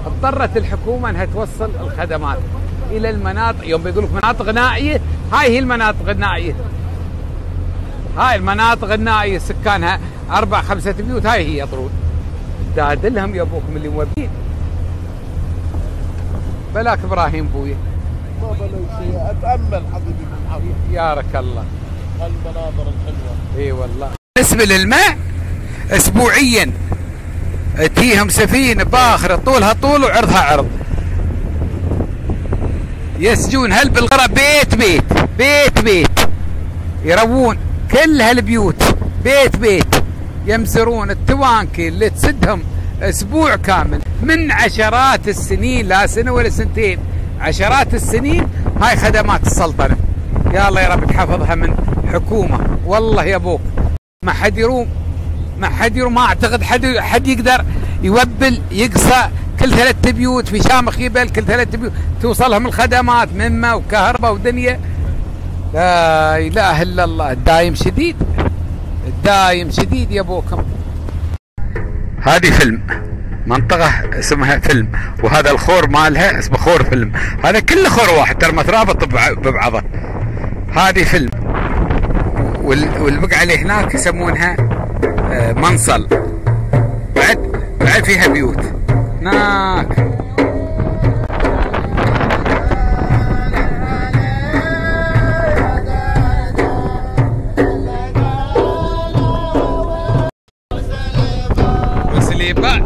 اضطرت الحكومة إنها توصل الخدمات إلى المناطق. يوم بيقول لك مناطق نائية هاي هي المناطق النائية. هاي المناطق النائية سكانها أربع خمسة بيوت. هاي هي يطرون. داد لهم يبوكم اللي موبين بلاك إبراهيم بوي. ما شيء أتأمل حبيبي محمد يارك الله. هالمناظر الحلوة. إي والله. بالنسبة للماء اسبوعيا. تجيهم سفينة باخرة طولها طول وعرضها عرض. يسجون هل بالقرى؟ بيت بيت بيت بيت. يروون كل هالبيوت بيت بيت. يمزرون التوانكي اللي تسدهم أسبوع كامل. من عشرات السنين لا سنة ولا سنتين عشرات السنين هاي خدمات السلطنة. يا الله يا رب تحفظها من حكومة. والله يا أبوك ما حد يروم ما حد يرو- ما أعتقد حد حد يقدر يوبل يقصى كل ثلاث بيوت في شامخ يبل كل ثلاث بيوت. توصلهم الخدمات من ماء وكهرباء ودنيا. لا إله إلا الله الدايم شديد. الدايم شديد يا ابوكم هذه فيلم منطقة اسمها فيلم وهذا الخور مالها اسمه خور فيلم. هذا كله خور واحد ترى مترابط ببع- ببعضه. هذه فيلم. وال- والبقعة اللي هناك يسمونها آه، منصل. بعد بعد فيها بيوت. هناك. back.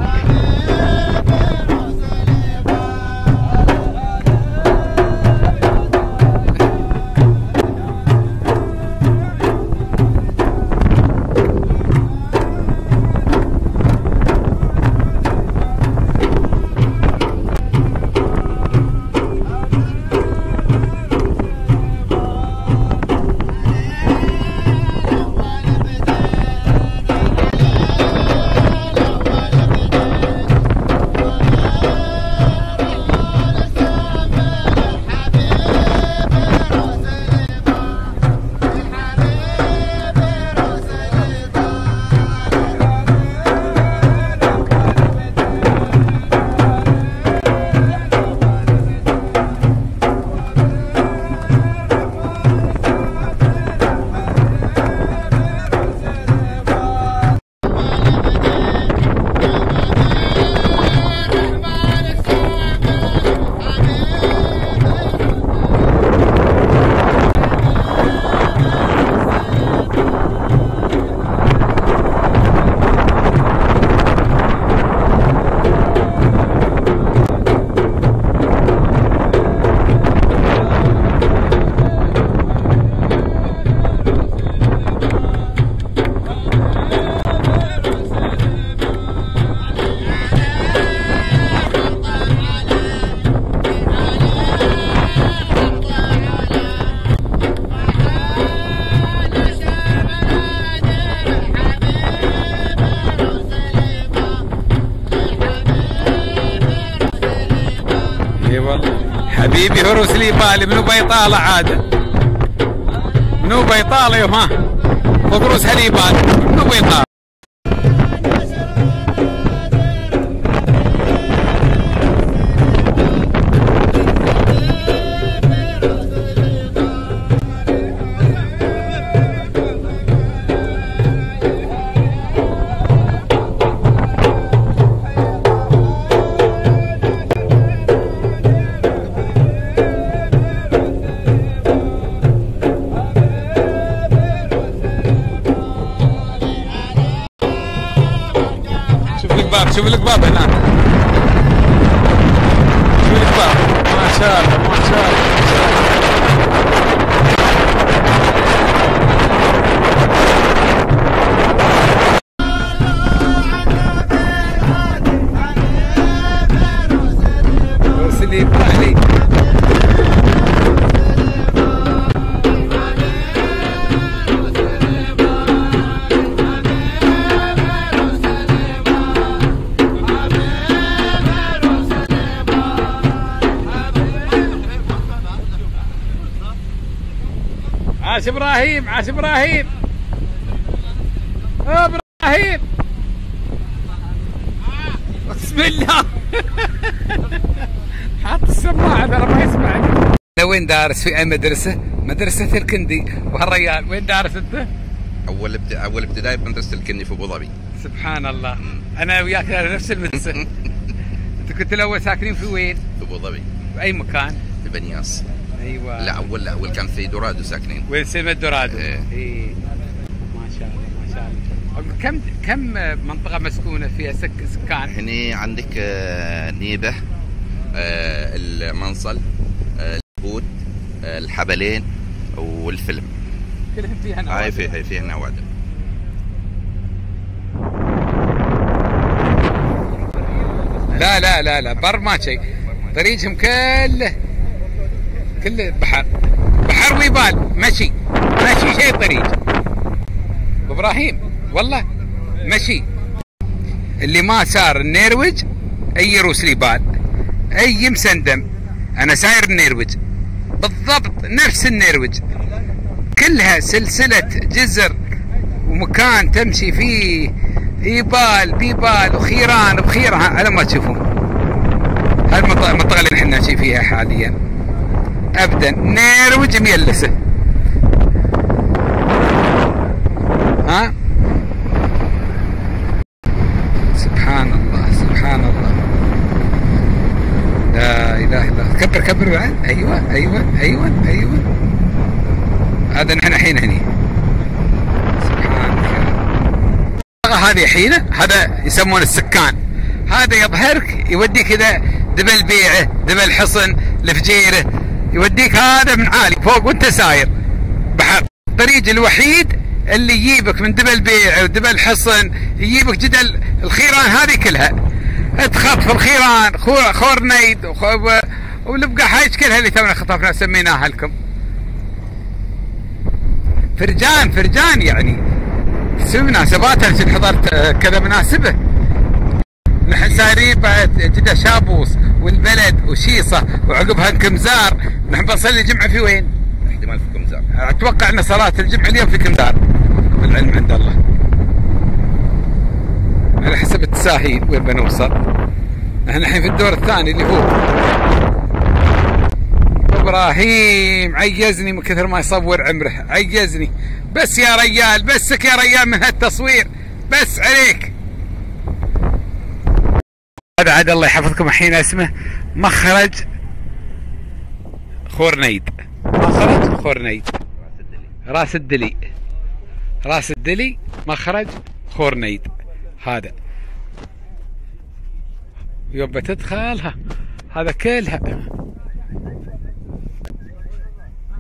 حبيبي هروس لي بالي منو بيطالة عاد؟ منو بيطالة يوم؟ ها؟ فضروس هلي بالي منو بيطالة عاش إبراهيم. إبراهيم. بسم الله. [laughs] حاط السماعة ترى ما يسمعني وين دارس؟ في أي مدرسة؟ مدرسة الكندي. وهالريال وين دارس أنت؟ أول ابت... أول ابتدائي بمدرسه الكني في أبو ظبي. سبحان الله. أنا وياك نفس المدرسة. [laughs] أنت كنت الأول ساكنين في وين؟ في أبو ظبي. في أي مكان؟ في بنياس. أيوه. لا اول لا أول كان في دورادو ساكنين. وين سلمى الدورادو إيه. اي ما شاء الله ما شاء الله. كم كم منطقة مسكونة فيها سك سكان؟ هني عندك آه، نيبه آه، المنصل آه، البوت الحبلين والفيلم. كلهم فيها. في هاي في هنا وعدة لا لا لا لا بر ما شيء. طريقهم كله كله بحر. بحر ويبال. مشي. مشي شيء طريق. إبراهيم والله. مشي. اللي ما صار النيروج أي روس لي بال. أي مسندم. أنا ساير النيروج بالضبط نفس النيروج كلها سلسلة جزر ومكان تمشي فيه. ايبال بيبال وخيران بخيرها على ما تشوفون. هذه المنطقة المنطقة اللي إحنا نمشي فيها حاليا. ابدا. نيروج ميلسه ها؟ سبحان الله سبحان الله. لا إله إلا الله. كبر كبر بعد. أيوه أيوه أيوه أيوه. هذا نحن الحين هني. هذه حين هذا يسمونه السكان. هذا يظهرك يوديك كذا دبا البيعه دبا الحصن الفجيره يوديك هذا من عالي فوق وانت ساير. بحر. الطريق الوحيد اللي يجيبك من دبا البيعه ودبا الحصن يجيبك جدل الخيران هذه كلها. تخطف الخيران خو- خور نيد والبقى حايج كلها اللي تونا خطفنا سميناها لكم. فرجان فرجان يعني. تسوي مناسبات أنا كنت حضرت آه، كذا مناسبة؟ نحن سايرين بعد جدة شابوس. والبلد وشيصة وعقبها انكمزار نحن بنصلي الجمعة في وين؟ احتمال في كمزار. أتوقع إن صلاة الجمعة اليوم في كندار العلم عند الله. على حسب التساهيل وين بنوصل. إحنا الحين في الدور الثاني اللي هو إبراهيم عيزني من كثر ما يصور عمره. عيزني. بس يا ريال بسك يا ريال من هالتصوير. بس عليك. هذا عاد الله يحفظكم الحين اسمه مخرج خورنيد. مخرج؟ خورنيد. راس الدلي. راس الدلي مخرج خورنيد. هذا. يوم بتدخلها هذا كلها.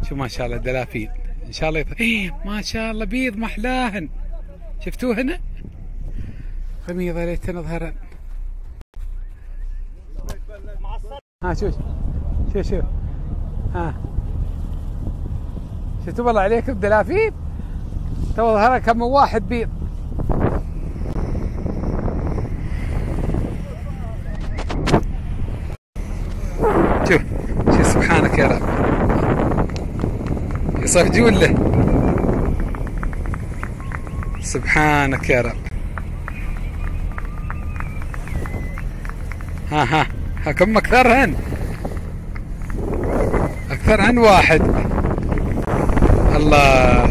شو ما شاء الله دلافين. إن شاء الله يط... إيه ما شاء الله بيض محلاهن. شفتوه هنا غميضة ليت ها شوف شوف شوف. ها. شفتوا والله عليكم دلافين تو ظهر كم واحد بيض. شوف شوف سبحانك يا رب. يصفجون له سبحانك يا رب. ها ها. ها كم اكثرهن اكثرهن واحد. الله.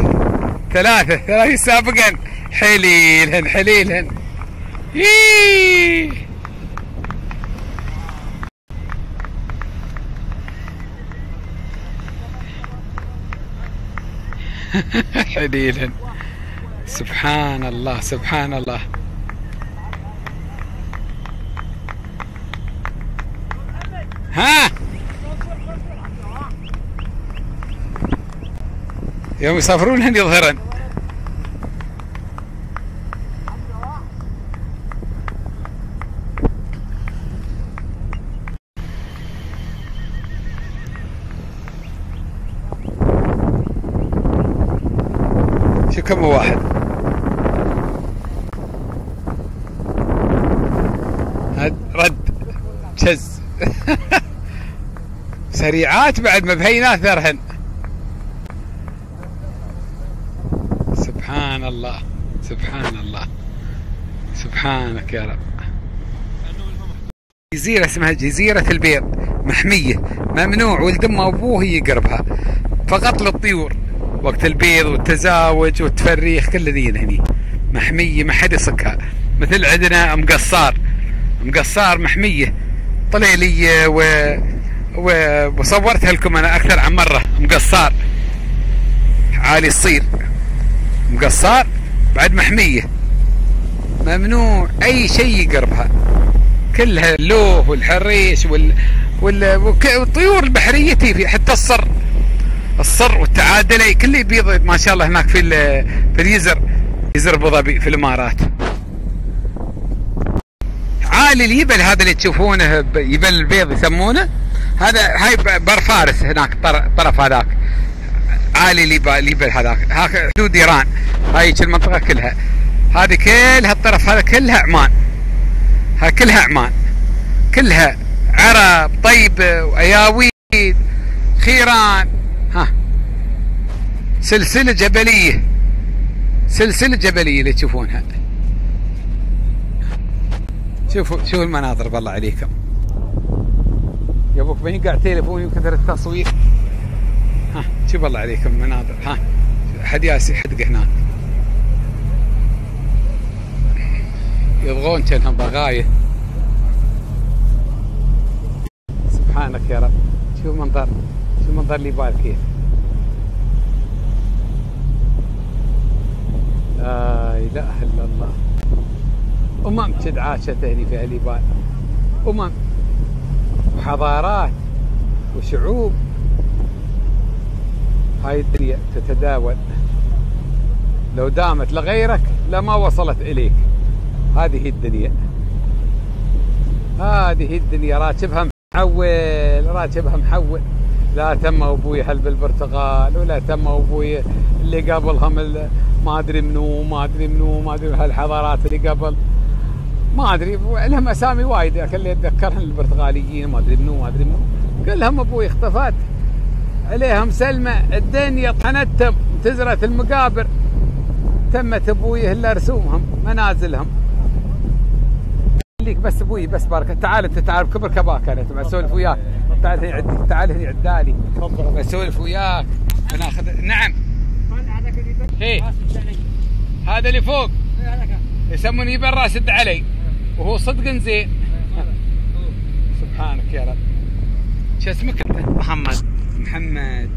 ثلاثة. ثلاثة سابقا. حليلهن حليلهن إيه. [laughs] حليلهن سبحان الله سبحان الله. ها؟ يوم يسافرون هن يظهرن شو كم واحد؟ رد. شز سريعات بعد مبهين اثرهن سبحان الله. سبحان الله. سبحانك يا رب. جزيرة اسمها جزيرة البيض. محمية. ممنوع. ولد أم أبوه يقربها فقط للطيور. وقت البيض والتزاوج والتفريخ كل ذي هني. محمية ما حد يصكها مثل عندنا مقصار مقصار محمية. طليلية و... وصورتها لكم أنا أكثر عن مرة. مقصار عالي الصير مقصار بعد محمية. ممنوع. أي شيء يقربها. كلها اللوه والحريش وال... وال... والطيور البحرية تيجي حتى الصر. الصر والتعادلي كله يبيض ما شاء الله هناك في في اليزر. يزر أبو ظبي في الإمارات. عالي اليبل هذا اللي تشوفونه يبل البيض يسمونه. هذا هاي بر فارس هناك طر- طرف هذاك. عالي اليبل اليبل هذاك. هاك حدود ايران هاي المنطقة كلها. هذه كلها الطرف هذا كلها عمان. ها كلها عمان. كلها عرب طيبة وأياويد خيران. ها. سلسلة جبلية. سلسلة جبلية اللي تشوفونها. شوفوا شوفوا المناظر بالله عليكم. يا أبوك بين قاعد تليفوني وكثر التصوير ها شوف الله عليكم المناظر ها حد ياسي حدقه هناك يبغون كأنهم بغاية. سبحانك يا رب. شوف منظر شوف منظر اللي بال كيف لا إله إلا الله. أمم كد عاشت هني في اليبال أمم. وحضارات وشعوب. هاي الدنيا تتداول. لو دامت لغيرك لما وصلت إليك. هذه الدنيا. هذه الدنيا. راكبها محول راكبها محول. لا تم أبوي هل بالبرتغال ولا تم أبوي اللي قبلهم ما أدري منو ما أدري منو ما أدري هالحضارات اللي قبل. ما أدري لهم أسامي وايد لكن اللي أتذكرهم البرتغاليين ما أدري منو ما أدري منو. كلهم أبوي اختفت. عليهم سلمى الدنيا طحنتهم تزرت المقابر. تمت أبوي إلا رسومهم منازلهم. خليك بس أبوي بس بارك تعال أنت تعال بكبر كباك أنا تبع أسولف وياك. تعال هني عد تعال هني عدالي بسولف وياك. بناخذ نعم. إيه. هذا اللي فوق. يسموني برا سد علي. وهو صدق زين سبحانك يا رب. شو اسمك أنت؟ محمد. محمد.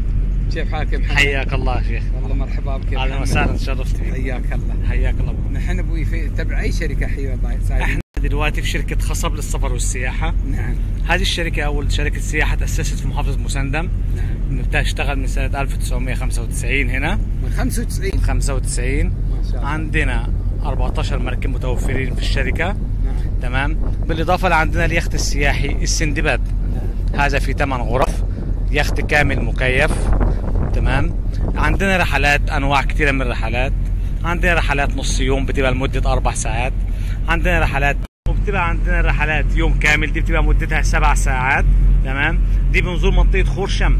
كيف حالك يا محمد؟ حياك الله شيخ. والله مرحبا بك يا أهلا. وسهلا تشرفت فيك. حياك الله. حياك الله. نحن أبوي في تبع أي شركة حي الله إحنا دلوقتي في شركة خصب للسفر والسياحة. نعم. هذه الشركة أول شركة سياحة تأسست في محافظة مسندم. نعم. بتشتغل من سنة 1995 هنا. من 95 95 ما شاء الله. عندنا 14 مركب متوفرين في الشركة. تمام؟ بالإضافة لعندنا اليخت السياحي السندباد. هذا في 8 غرف يخت كامل مكيف تمام؟ عندنا رحلات أنواع كثيرة من الرحلات. عندنا رحلات نص يوم بتبقى لمدة أربع ساعات. عندنا رحلات وبتبقى عندنا رحلات يوم كامل دي بتبقى مدتها سبع ساعات تمام؟ دي بنزور منطقة خورشم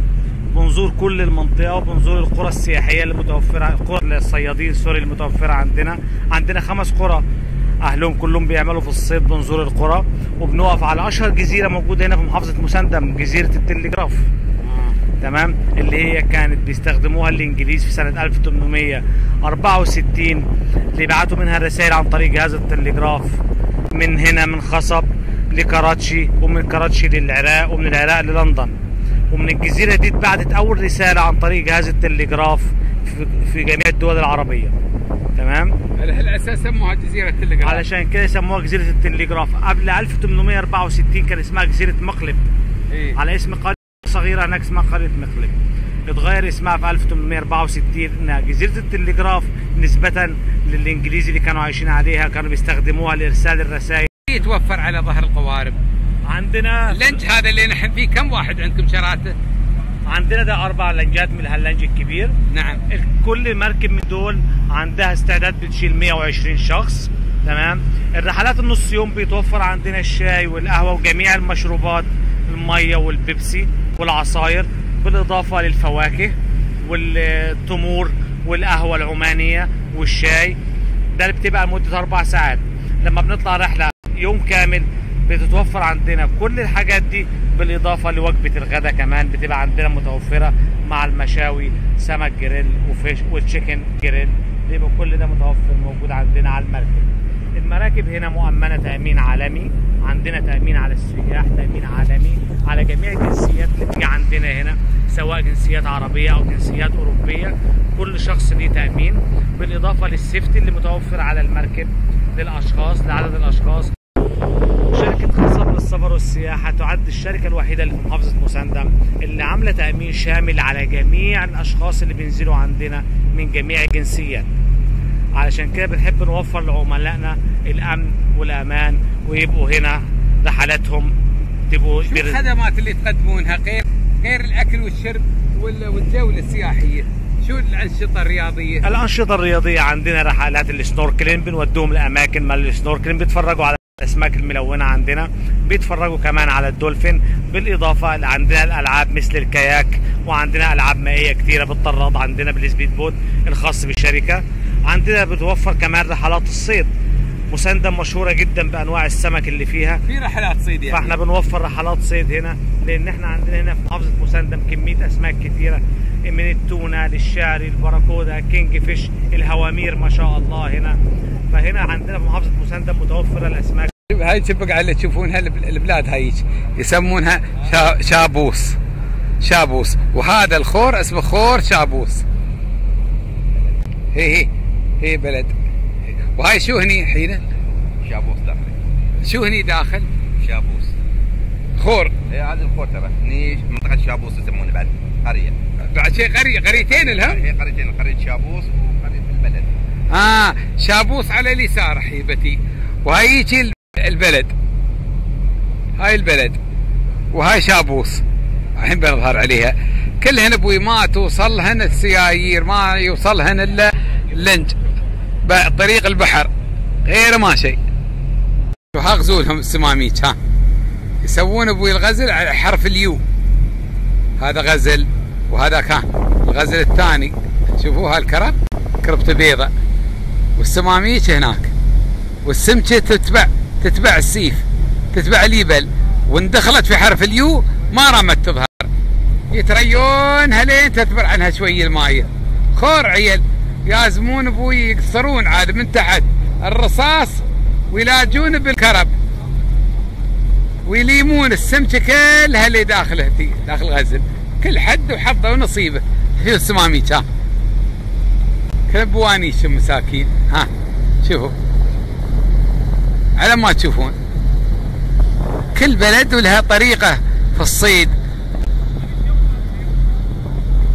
بنزور كل المنطقة وبنزور القرى السياحية اللي متوفره القرى الصيادين سوري المتوفرة عندنا. عندنا خمس قرى. أهلهم كلهم بيعملوا في الصيد بنزور القرى وبنقف على أشهر جزيرة موجودة هنا في محافظة مسندم جزيرة التلجراف تمام؟ اللي هي كانت بيستخدموها الإنجليز في سنة 1864 اللي بعتوا منها الرسائل عن طريق جهاز التلجراف من هنا من خصب لكراتشي ومن كراتشي للعراق ومن العراق للندن. ومن الجزيرة دي اتبعتت أول رسالة عن طريق جهاز التلجراف في- في جميع الدول العربية. تمام؟ على هالاساس سموها جزيرة تلقراف علشان كده سموها جزيرة التلجراف قبل 1864 كان اسمها جزيرة مقلب. إيه. على اسم قرية صغيرة هناك اسمها قرية مقلب. اتغير اسمها في 1864 انها جزيرة التلجراف نسبة للإنجليزي اللي كانوا عايشين عليها كانوا بيستخدموها لإرسال الرسائل. يتوفر على ظهر القوارب؟ عندنا اللنج هذا اللي نحن فيه كم واحد عندكم شراته؟ عندنا ده أربع لنجات من هاللنج الكبير. نعم. كل مركب من دول عندها استعداد بتشيل 120 شخص. تمام؟ الرحلات النص يوم بيتوفر عندنا الشاي والقهوة وجميع المشروبات المية والبيبسي والعصاير بالإضافة للفواكه والتمور والقهوة العمانية والشاي. ده اللي بتبقى لمده أربع ساعات. لما بنطلع رحلة يوم كامل بتتوفر عندنا كل الحاجات دي بالإضافة لوجبة الغداء كمان بتبقى عندنا متوفرة مع المشاوي سمك جريل وفيش وتشيكن جريل بيبقى كل ده متوفر موجود عندنا على المركب. المراكب هنا مؤمنة تأمين عالمي عندنا تأمين على السياح تأمين عالمي على جميع الجنسيات اللي بتيجي عندنا هنا سواء جنسيات عربية أو جنسيات أوروبية. كل شخص ليه تأمين بالإضافة للسيفتي اللي متوفر على المركب للأشخاص لعدد الأشخاص. خصب للسفر والسياحة تعد الشركة الوحيدة اللي في محافظة مسندم اللي عاملة تأمين شامل على جميع الأشخاص اللي بينزلوا عندنا من جميع الجنسيات علشان كده بنحب نوفر لعملائنا الأمن والأمان ويبقوا هنا رحلاتهم تبقوا شو الخدمات اللي تقدمونها غير غير الأكل والشرب وال- والجولة السياحية؟ شو الأنشطة الرياضية؟ الأنشطة الرياضية عندنا رحلات ال snorkeling بنودوهم الاماكن مال ال snorkeling بيتفرجوا على الاسماك الملونة عندنا. بيتفرجوا كمان على الدولفين بالإضافة عندنا الألعاب مثل ال kayak وعندنا ألعاب مائية كثيره بالطراد عندنا بال speed boat الخاص بالشركة. عندنا بتوفر كمان رحلات الصيد مسندم مشهورة جدا بأنواع السمك اللي فيها. في رحلات صيد يعني. فإحنا بنوفر رحلات صيد هنا لأن إحنا عندنا هنا في محافظة مسندم كميه أسماك كثيره من التونة للشعري البراكودا king fish الهوامير ما شاء الله هنا. فهنا عندنا في محافظة مسندم متوفرة الأسماك هاي تبقى اللي تشوفونها الب- البلاد هايج يسمونها شا- شابوس. شابوس. وهذا الخور اسمه خور شابوس. هي هي هي بلد. وهاي شو هني حين شابوس داخل. شو هني داخل؟ شابوس. خور. هي هذه الخور ترى هني منطقة شابوس يسمونها بعد. قرية. بعد شيء قرية قريتين لها هي قريتين. قرية شابوس وقرية البلد. آه شابوس على اليسار حيبتي وهاي البلد. هاي البلد. وهاي شابوس. الحين بنظهر عليها. كلهن أبوي ما توصلهن السيايير ما يوصلهن إلا اللنج طريق البحر. غير ما شيء. وها غزولهم السماميك ها. يسوون أبوي الغزل على حرف ال U. هذا غزل وهذا كان الغزل الثاني. شوفوا هالكرب كربته بيضة. والسماميك هناك. والسمكة تتبع. تتبع السيف تتبع اليبل وان دخلت في حرف ال U ما رامت تظهر. يتريون هلين تتبر عنها شوي المايه خور عيل يازمون أبوي يقصرون عاد من تحت. الرصاص ويلاجون بالكرب. ويليمون السمكه كلها اللي داخله داخل الغزل كل حد وحظه ونصيبه. شوف السماميك ها كل بوانيش مساكين. ها شوفوا. على ما تشوفون. كل بلد ولها طريقة في الصيد.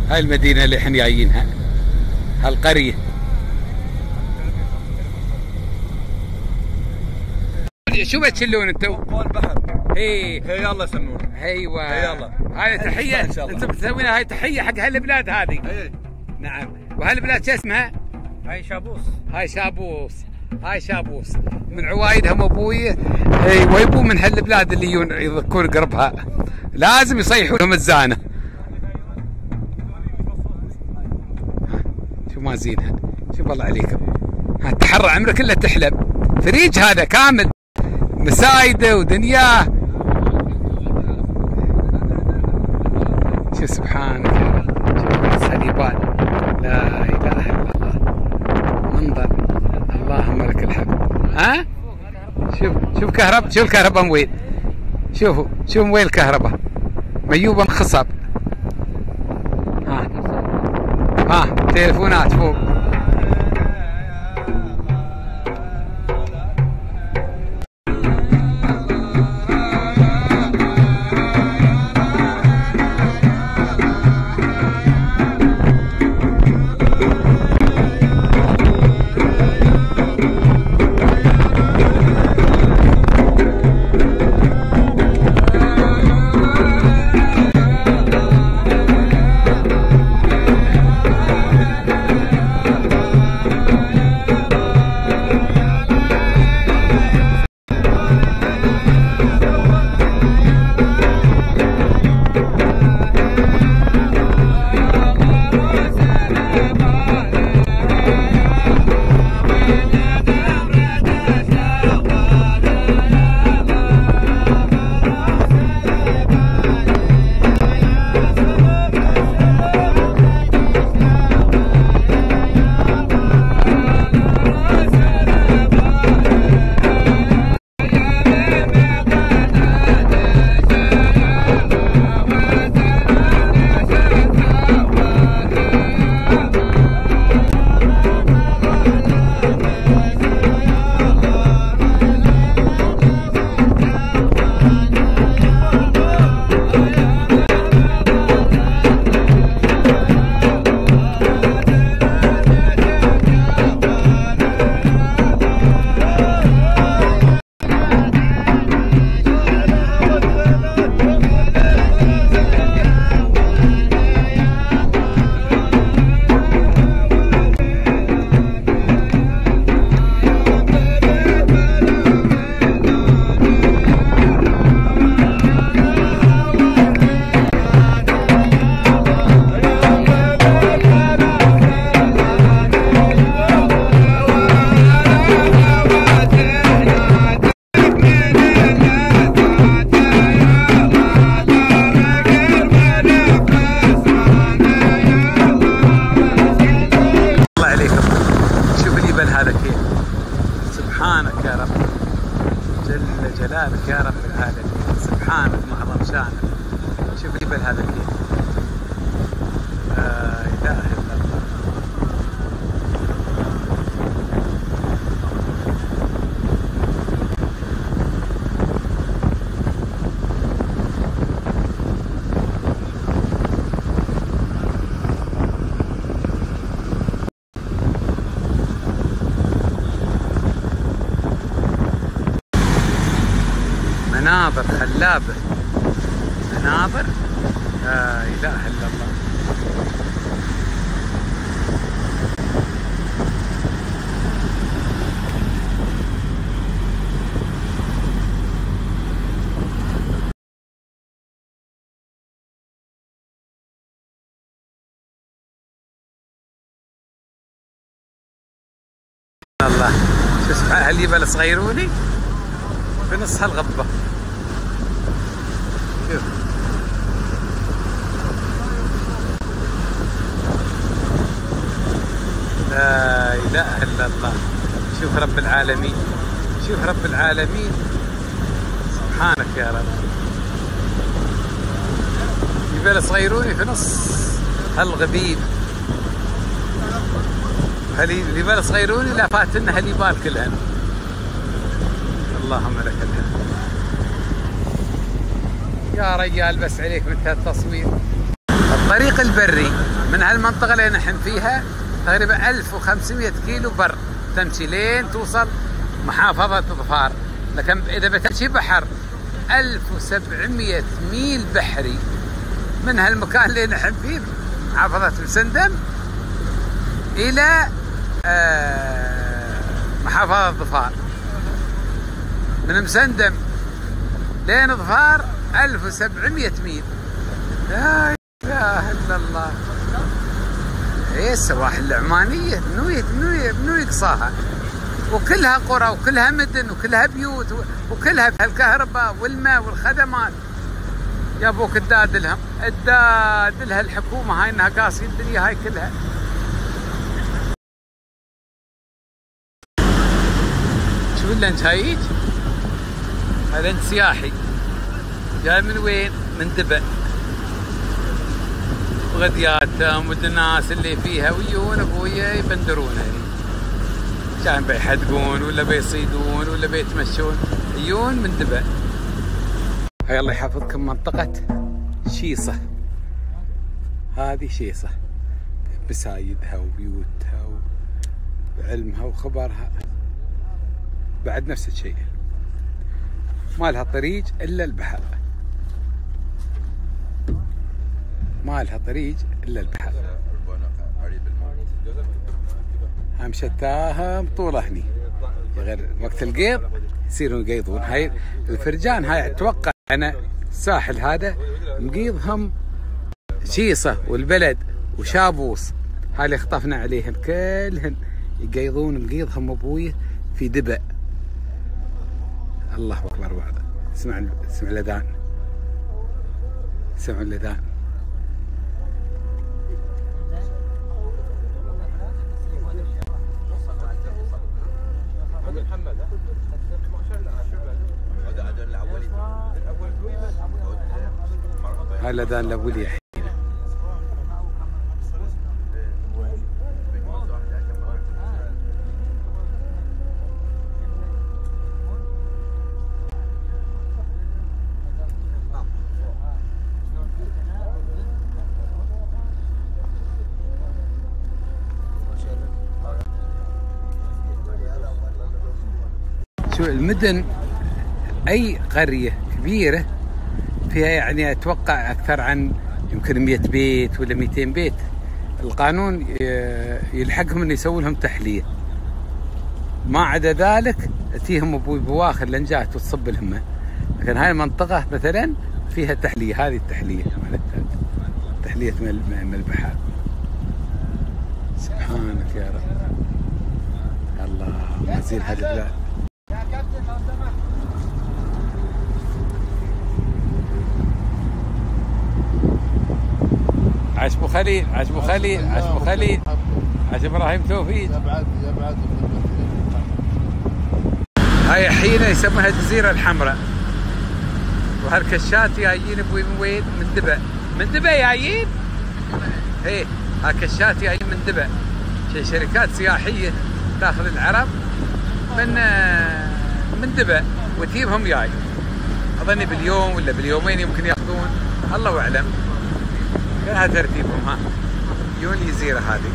هاي المدينة اللي إحنا جايينها. هالقرية. شو بتشلون أنتم؟ فوق البحر. اي هي يلا يسمونه أيوه. يلا. هاي تحية. أنتم بتسوينها هاي تحية حق هالبلاد هذه. اي نعم. وهالبلاد شو اسمها؟ هاي شابوس. هاي شابوس. هاي شابوس من عوايدهم أبوي إي ويبو من هالبلاد اللي يذكرون قربها. لازم يصيحوا لهم الزانة. شو ما زينها شوف الله عليكم تحرى عمره كله تحلب. فريج هذا كامل. مسايدة ودنياه شو سبحانك. شوف السليبان لا إله إلا الله. منظر. اللهم لك الحمد ها؟ شوف شوف كهرب شوف الكهرباء وين. شوفوا شوف وين الكهرباء. ميوبة من خصب. ها. ها تليفونات فوق. صغيروني؟ في نص هالغبة شوف. لا إله إلا الله. شوف رب العالمين. شوف رب العالمين. سبحانك يا رب. جبال صغيروني في نص هالغبيب؟ هلي جبال صغيروني؟ لا فاتنا هالجبال كلهن. اللهم لك الحمد. يا رجال بس عليك من التصوير الطريق البري من هالمنطقة اللي نحن فيها تقريبا 1500 كيلو بر. تمشي لين توصل محافظة ظفار. لكن إذا بتمشي بحر 1700 ميل بحري من هالمكان اللي نحن فيه محافظة مسندم إلى آه، محافظة ظفار. من مسندم لين ظفار 1700 ميل. لا إله إلا الله. إيه السواحل العمانية؟ منو منو منو يقصاها وكلها قرى وكلها مدن وكلها بيوت وكلها الكهرباء والماء والخدمات. يا أبوك الداد لهم الداد لها الحكومة. هاي إنها قاسية الدنيا هاي كلها. شوف اللي هايج؟ هذا انت سياحي جاي من وين؟ من دبا وغدياتهم والناس اللي فيها ويجون أبويا يبندرون كان بيحدقون ولا بيصيدون ولا بيتمشون. يجون من دبا هاي الله يحفظكم منطقة شيصة. هذه شيصة. بسايدها وبيوتها وعلمها وخبرها. بعد نفس الشيء. ما لها طريق إلا البحر. ما لها طريق إلا البحر. هم شتاها طولة هني. غير وقت القيض يصيرون يقيضون. هاي الفرجان هاي أتوقع أنا الساحل هذا مقيضهم شيصة والبلد وشابوس هاي اللي خطفنا عليهن كلهن. يقيضون مقيضهم ابويه في دبأ. الله أكبر بعد اسمع اسمع الأذان. سمع الأذان. هاي الأذان الحين المدن أي قرية كبيرة فيها يعني أتوقع أكثر عن يمكن 100 بيت ولا 200 بيت. القانون يلحقهم إنه يسوي لهم تحليه ما عدا ذلك تجيهم أبو بواخر لنجات وتصب لهم. لكن هاي المنطقة مثلا فيها تحليه هذه التحليه تحليه من البحر سبحانك يا رب. الله زين هذه أبو خليل عاش أبو خليل عاش أبو خليل. عاش إبراهيم توفيق. هاي حين يسمونها الجزيرة الحمراء. وهالكشات جايين من وين؟ من دبأ. من دبأ جايين؟ إيه هالكشات جايين من دبأ. شركات سياحية تاخذ العرب من من دبأ وتجيبهم جاي. أظني باليوم ولا باليومين يمكن يأخذون. الله أعلم. كلها ترتيبهم ها. يجون الجزيره هذه؟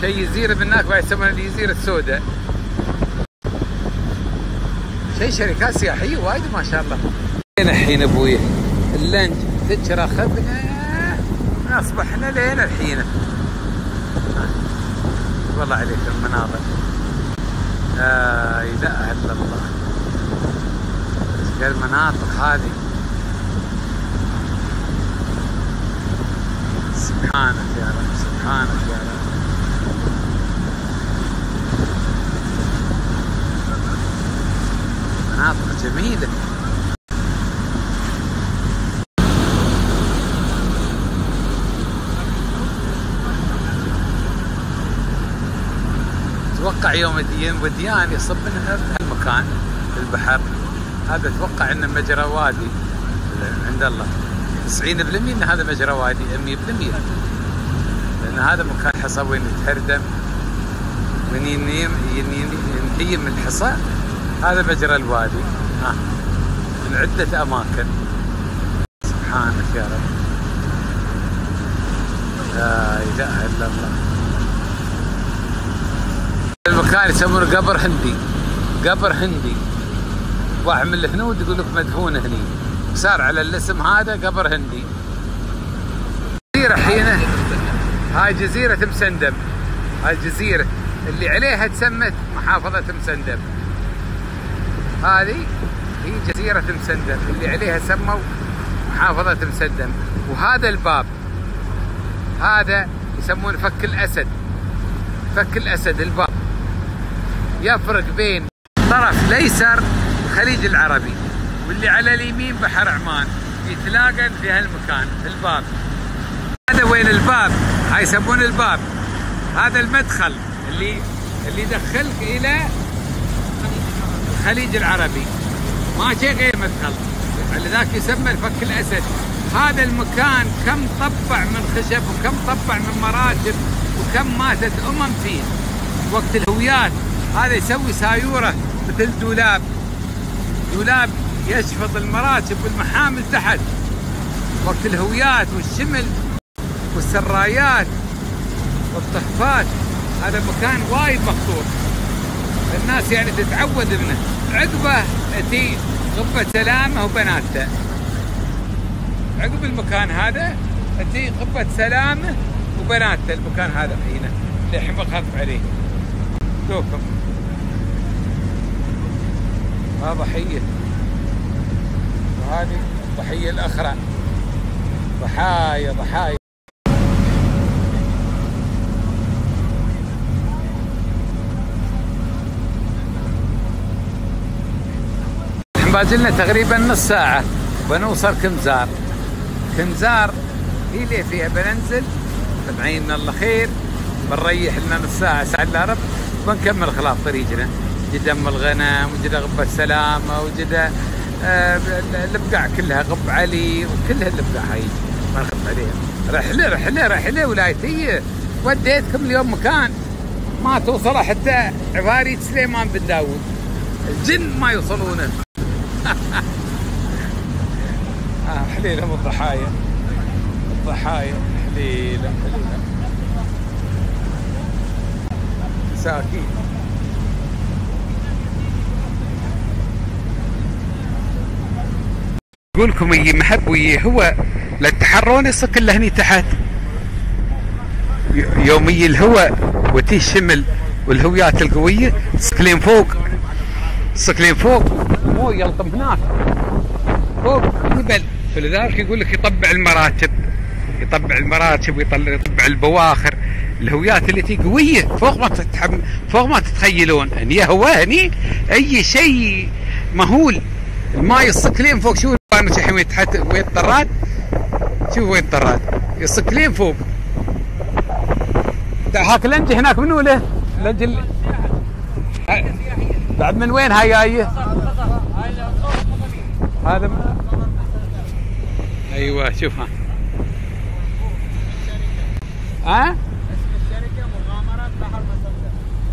شيء بالناك بعد يسمونها الجزيره السوداء. شيء شركات سياحية وايد ما شاء الله. لين الحين أبوي اللنج تذكر اخذنا أصبحنا لين الحين. والله عليك المناظر. لا إله إلا الله. المناطق هذه سبحانك يا رب سبحانك يا رب مناطق جميلة أتوقع يوم الدين وديان يصب من هالمكان البحر هذا أتوقع انه مجرى وادي عند الله 90% إن هذا مجرى وادي 100% لأن هذا مكان حصى وين يتهردم من ينيم ينهي من الحصى. هذا مجرى الوادي. ها من عدة أماكن. سبحانك يا رب. لا إله إلا الله. المكان يسمونه قبر هندي. قبر هندي. واحد من الهنود يقول لك مدفون هني. صار على الاسم هذا قبر هندي. جزيرة حينة. هاي جزيرة مسندم هاي الجزيرة اللي عليها تسمت محافظة مسندم هذه هي جزيرة مسندم اللي عليها سموا محافظة مسندم وهذا الباب. هذا يسمونه فك الأسد. فك الأسد الباب. يفرق بين طرف الأيسر الخليج العربي. واللي على اليمين بحر عمان. يتلاقى في هالمكان الباب. هذا وين الباب؟ هاي يسمونه الباب. هذا المدخل اللي اللي يدخلك إلى الخليج العربي. ما شيء غير مدخل. لذلك يسمى الفك الأسد. هذا المكان كم طبع من خشب وكم طبع من مراتب وكم ماتت أمم فيه. وقت الهويات. هذا يسوي سايورة مثل دولاب. دولاب يشفط المراتب والمحامل تحت وقت الهويات والشمل والسرايات والطحفات هذا مكان وايد مخطوط الناس يعني تتعود منه. عقبه تي غبة سلامة وبناته. عقب المكان هذا تي غبة سلامة وبناته. المكان هذا هنا. اللي الحين بخاف عليه. شوفكم. هذا ضحية. وهذه الضحية الأخرى. ضحايا ضحايا. باجلنا تقريبا نص ساعة. بنوصل كمزار كمزار هي اللي فيها بننزل طبعين الله خير. بنريح لنا نص ساعة ساعة إلا ربع. بنكمل خلاص طريقنا. جدا ام الغنم وجدا غبة سلامة وجدا آه البقاع كلها غب علي وكلها البقاع هاي ما نخف عليها. رحلة رحلة رحلة ولايتية وديتكم اليوم مكان ما توصل حتى عفاريت سليمان بن داود الجن ما يوصلونه. [laughs] آه حليلهم الضحايا. الضحايا حليلة حليلة. مساكين أقول لكم يجي محب ويجي هو. لا تحرون يصك الا هني تحت. يوم يجي الهواء وتي الشمل والهويات القوية. سكلين فوق. سكلين فوق. مو يلطم هناك. فوق. جبل فلذلك يقول لك يطبع المراتب. يطبع المراتب ويطبع البواخر. الهويات التي قوية. فوق ما تتحم فوق ما تتخيلون. هني هو هني أي شيء مهول. الماي يصك لين فوق. شو الفانوس الحين وين تحت وين الطراد شوف وين الطراد يصك لين فوق. هاك لنج هناك منو له؟ لنج ال... بعد من وين هاي جاية؟ هذا أيوه شوفها ها.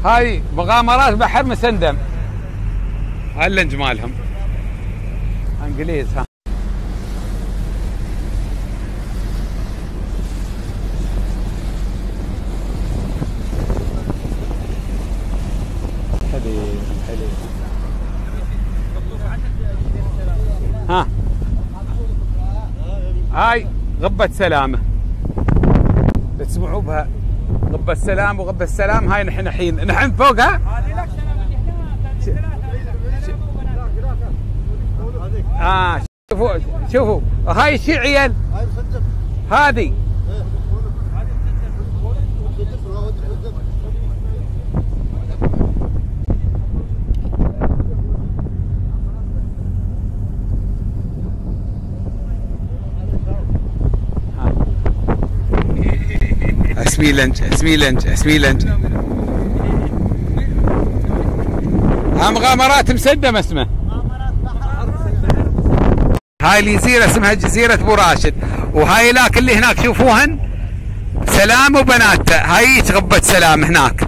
هاي مغامرات بحر مسندم. هاللنج مالهم. إنجليز ها. حلو حلو. ها. هاي غبة سلامة. تسمعوا بها غبة السلام وغبة السلام هاي نحن الحين نحن فوقها آه شوفوا شوفوا. هاي شي عيال؟ هذه. أسمي لنج أسمي لنج أسمي لنج ها مغامرات مسدمة اسمه. هاي الجزيره اسمها جزيره أبو راشد. وهاي لاك اللي هناك شوفوهن. سلام وبناته هاي غبه سلام هناك.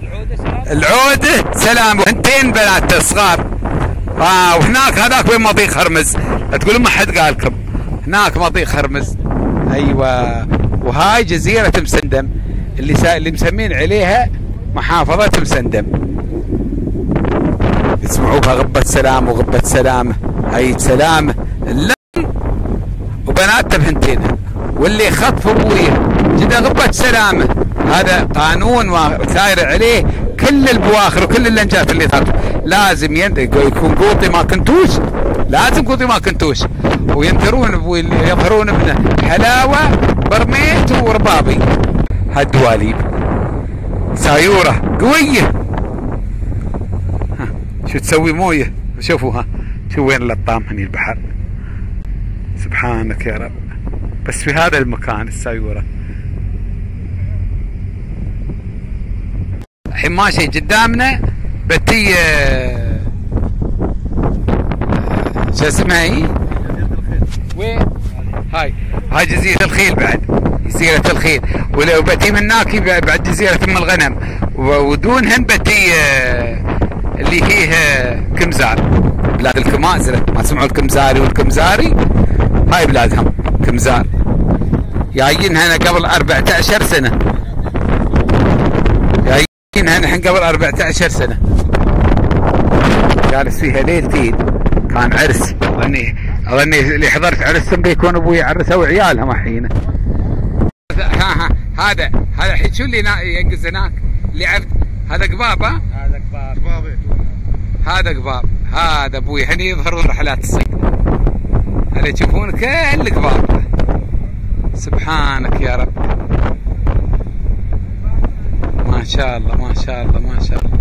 العودة سلام. وهنتين بناته صغار. آه وهناك هذاك وين مضيق هرمز. تقولون ما حد قالكم. هناك مضيق هرمز. أيوه. وهاي جزيرة مسندم. اللي سا... اللي مسمين عليها محافظة مسندم. يسمعوها غبه سلام وغبه سلامه هاي سلامه واللي خطف ابويه جدا غبه سلامه هذا قانون وساير عليه. كل البواخر وكل اللنجات اللي تخطف لازم يكون قوطي ما كنتوش. لازم قوطي ما كنتوش. وينثرون يظهرون ابنه. حلاوة برميت وربابي. هالدواليب. سايورة. قوية. ها، شو تسوي موية؟ شوفوا ها. شو وين اللطام هني البحر؟ سبحانك يا رب. بس في هذا المكان السايوره الحين ماشي قدامنا بتي آه، شو اسمها هي؟ وين؟ هاي. هاي جزيرة الخيل بعد. جزيرة الخيل. ولو بتي من هناك بعد جزيرة أم الغنم. و- ودونهن بتي آه، اللي هي آه، كمزار. بلاد الكمازرة. ما تسمعوا الكمزاري والكمزاري؟ هاي بلادهم. كمزار. جايين هنا قبل 14 سنة. جايين هنا الحين قبل 14 سنة. جالس فيها ليلتين كان عرس. اظني أظني اللي حضرت عرسهم بيكون أبوي عرسه وعيالهم الحين. ها ها هذا هذا الحين شو اللي ينقز هناك؟ اللي عبد هذا قباب ها؟ هذا كبار هذا قباب. هذا أبوي. هني يظهرون رحلات الصيد. هذا تشوفون كل قباب سبحانك يا رب. ما شاء الله ما شاء الله ما شاء الله.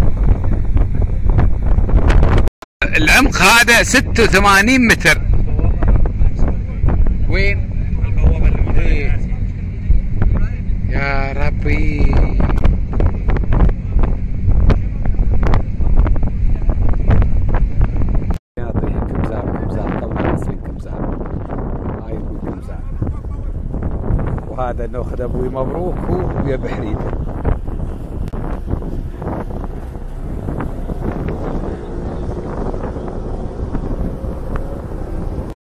العمق هذا 86 متر. وين؟ إيه. يا ربي يعطيها كمزار كمزار طلع مصري كمزار هاي أبوي كمزار وهذا ناخذ أبوي مبروك ويا بحريد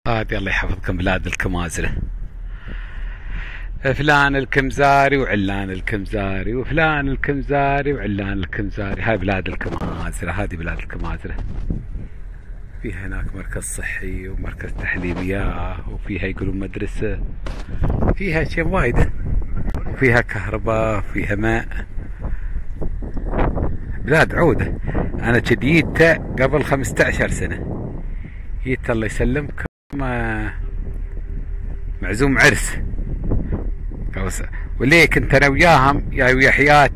هذه الله يحفظكم بلاد الكمازرة. فلان الكمزاري وعلان الكمزاري وفلان الكمزاري وعلان الكمزاري. هاي بلاد الكمازرة هذه بلاد الكمازرة. فيها هناك مركز صحي ومركز تحليل مياه وفيها يقولون مدرسة. فيها أشياء وايدة. وفيها كهرباء فيها ماء. بلاد عودة. أنا جيتها قبل 15 سنة. جيت الله يسلمكم آه، معزوم عرس. وليه كنت أنا وياهم يا ويا حياة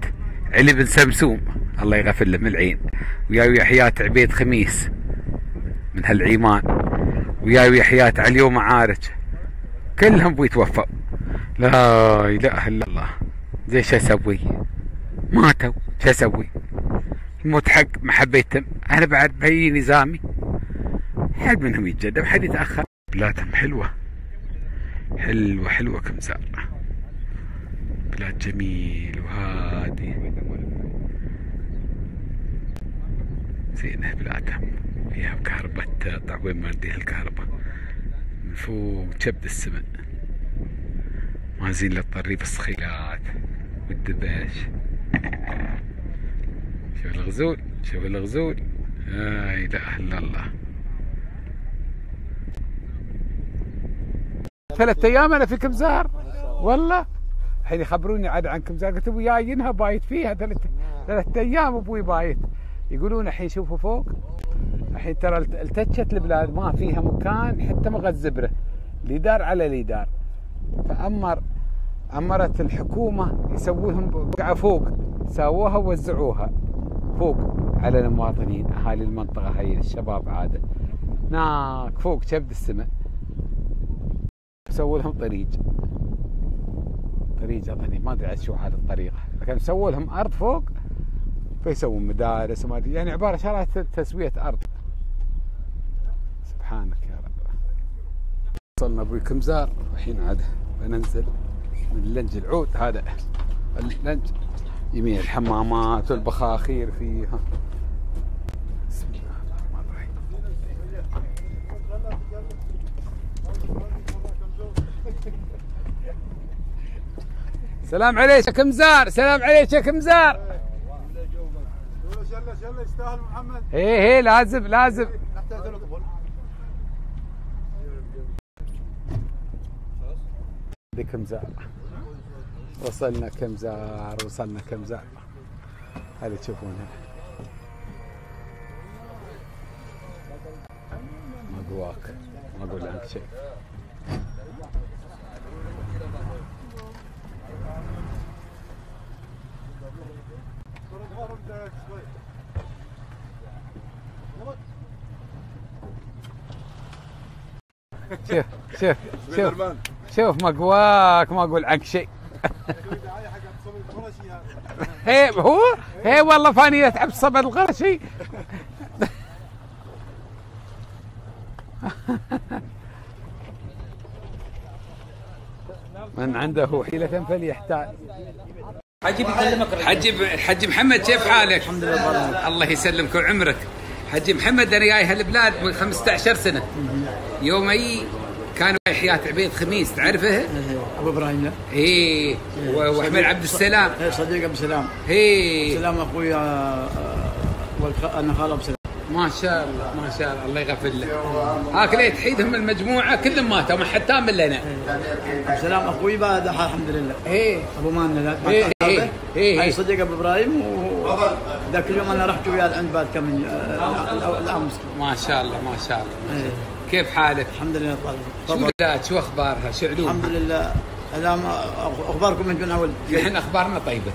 علي بن سمسوم. الله يغفر له من العين. ويا ويا حياة عبيد خميس. من هالعيمان ويا ويا حياة علي معارج كلهم بيتوفوا. لا إله إلا الله. زي شو أسوي؟ ماتوا. شو أسوي؟ الموت حق ما حبيتهم. أنا بعد بهي نظامي؟ حد منهم يتجدد حد يتأخر. بلادهم حلوة. حلوة حلوة كمزار بلاد جميل وهادي. زينة بلادهم. فيها كهرباء تقطع وين ما نديها الكهرباء من فوق كبد السماء. ما زين للطريف الصخيلات والدبش شوف الغزول شوف الغزول. لا إله إلا الله. ثلاث أيام أنا في كمزار. والله. الحين يخبروني عاد عن كمزار. قلت أبوي جايينها بايت فيها ثلاث ثلاث أيام أبوي بايت. يقولون الحين شوفوا فوق. الحين ترى الت- التشت البلاد ما فيها مكان حتى مغزبرة. ليدار على ليدار. فأمر أمرت الحكومة يسووا لهم بقعة فوق. ساووها ووزعوها فوق على المواطنين. أهالي المنطقة هاي الشباب عادة. هناك فوق كبد السماء. سووا لهم طريق. طريق أظني ما أدري شو هذه الطريقة. لكن سووا لهم أرض فوق فيسوون مدارس وما أدري. يعني عبارة شغلات تسوية أرض. سبحانك يا رب. وصلنا أبوي كمزار الحين عاد بننزل من اللنج العود. هذا اللنج. يمين الحمامات والبخاخير فيها بسم الله الرحمن الرحيم. سلام عليك يا كمزار. سلام عليك يا كمزار. شله يستاهل محمد هي هي لازم لازم. نحتاج نطبل دي كمزار وصلنا كمزار وصلنا كمزار هذه تشوفونها ما قواك. ما أقول لك شيء. شوف شوف شوف. شوف ما قواك ما أقول عنك شيء. [laughs] هي هو؟ هي والله فاني اتعب صبر الغرشي. [laughs] من عنده حيلة فليحتاج حجي بيكلمك حجي حجي محمد كيف حالك؟ الحمد لله الله يسلمك وعمرك. حجي محمد أنا جاي هالبلاد من 15 سنة. يوم اي كان حياة عبيد خميس تعرفه؟ أبو إبراهيم و- وأحمد عبد السلام. إيه، صديق ابو سلام إيه. سلام أخويا آه، والخ... أنا خال ابو سلام ما شاء الله ما شاء الله الله يغفر له. هاك ليه تحيدهم المجموعة؟ كلهم ماتوا ما حد تام إلا أنا. ابو سلام أخوي بعد الحمد لله. إيه. أبو مان لا ما تعرفه؟ إيه، هاي إيه. صديق أبو إبراهيم ذاك اليوم أنا رحت وياه عند بعد كم من آه، الامس ما شاء الله ما شاء الله. إيه. كيف حالك؟ الحمد لله طال شو بلاد شو أخبارها؟ شو الحمد علومها؟ لله. الآن أخباركم أنتم اول نحن أخبارنا طيبة.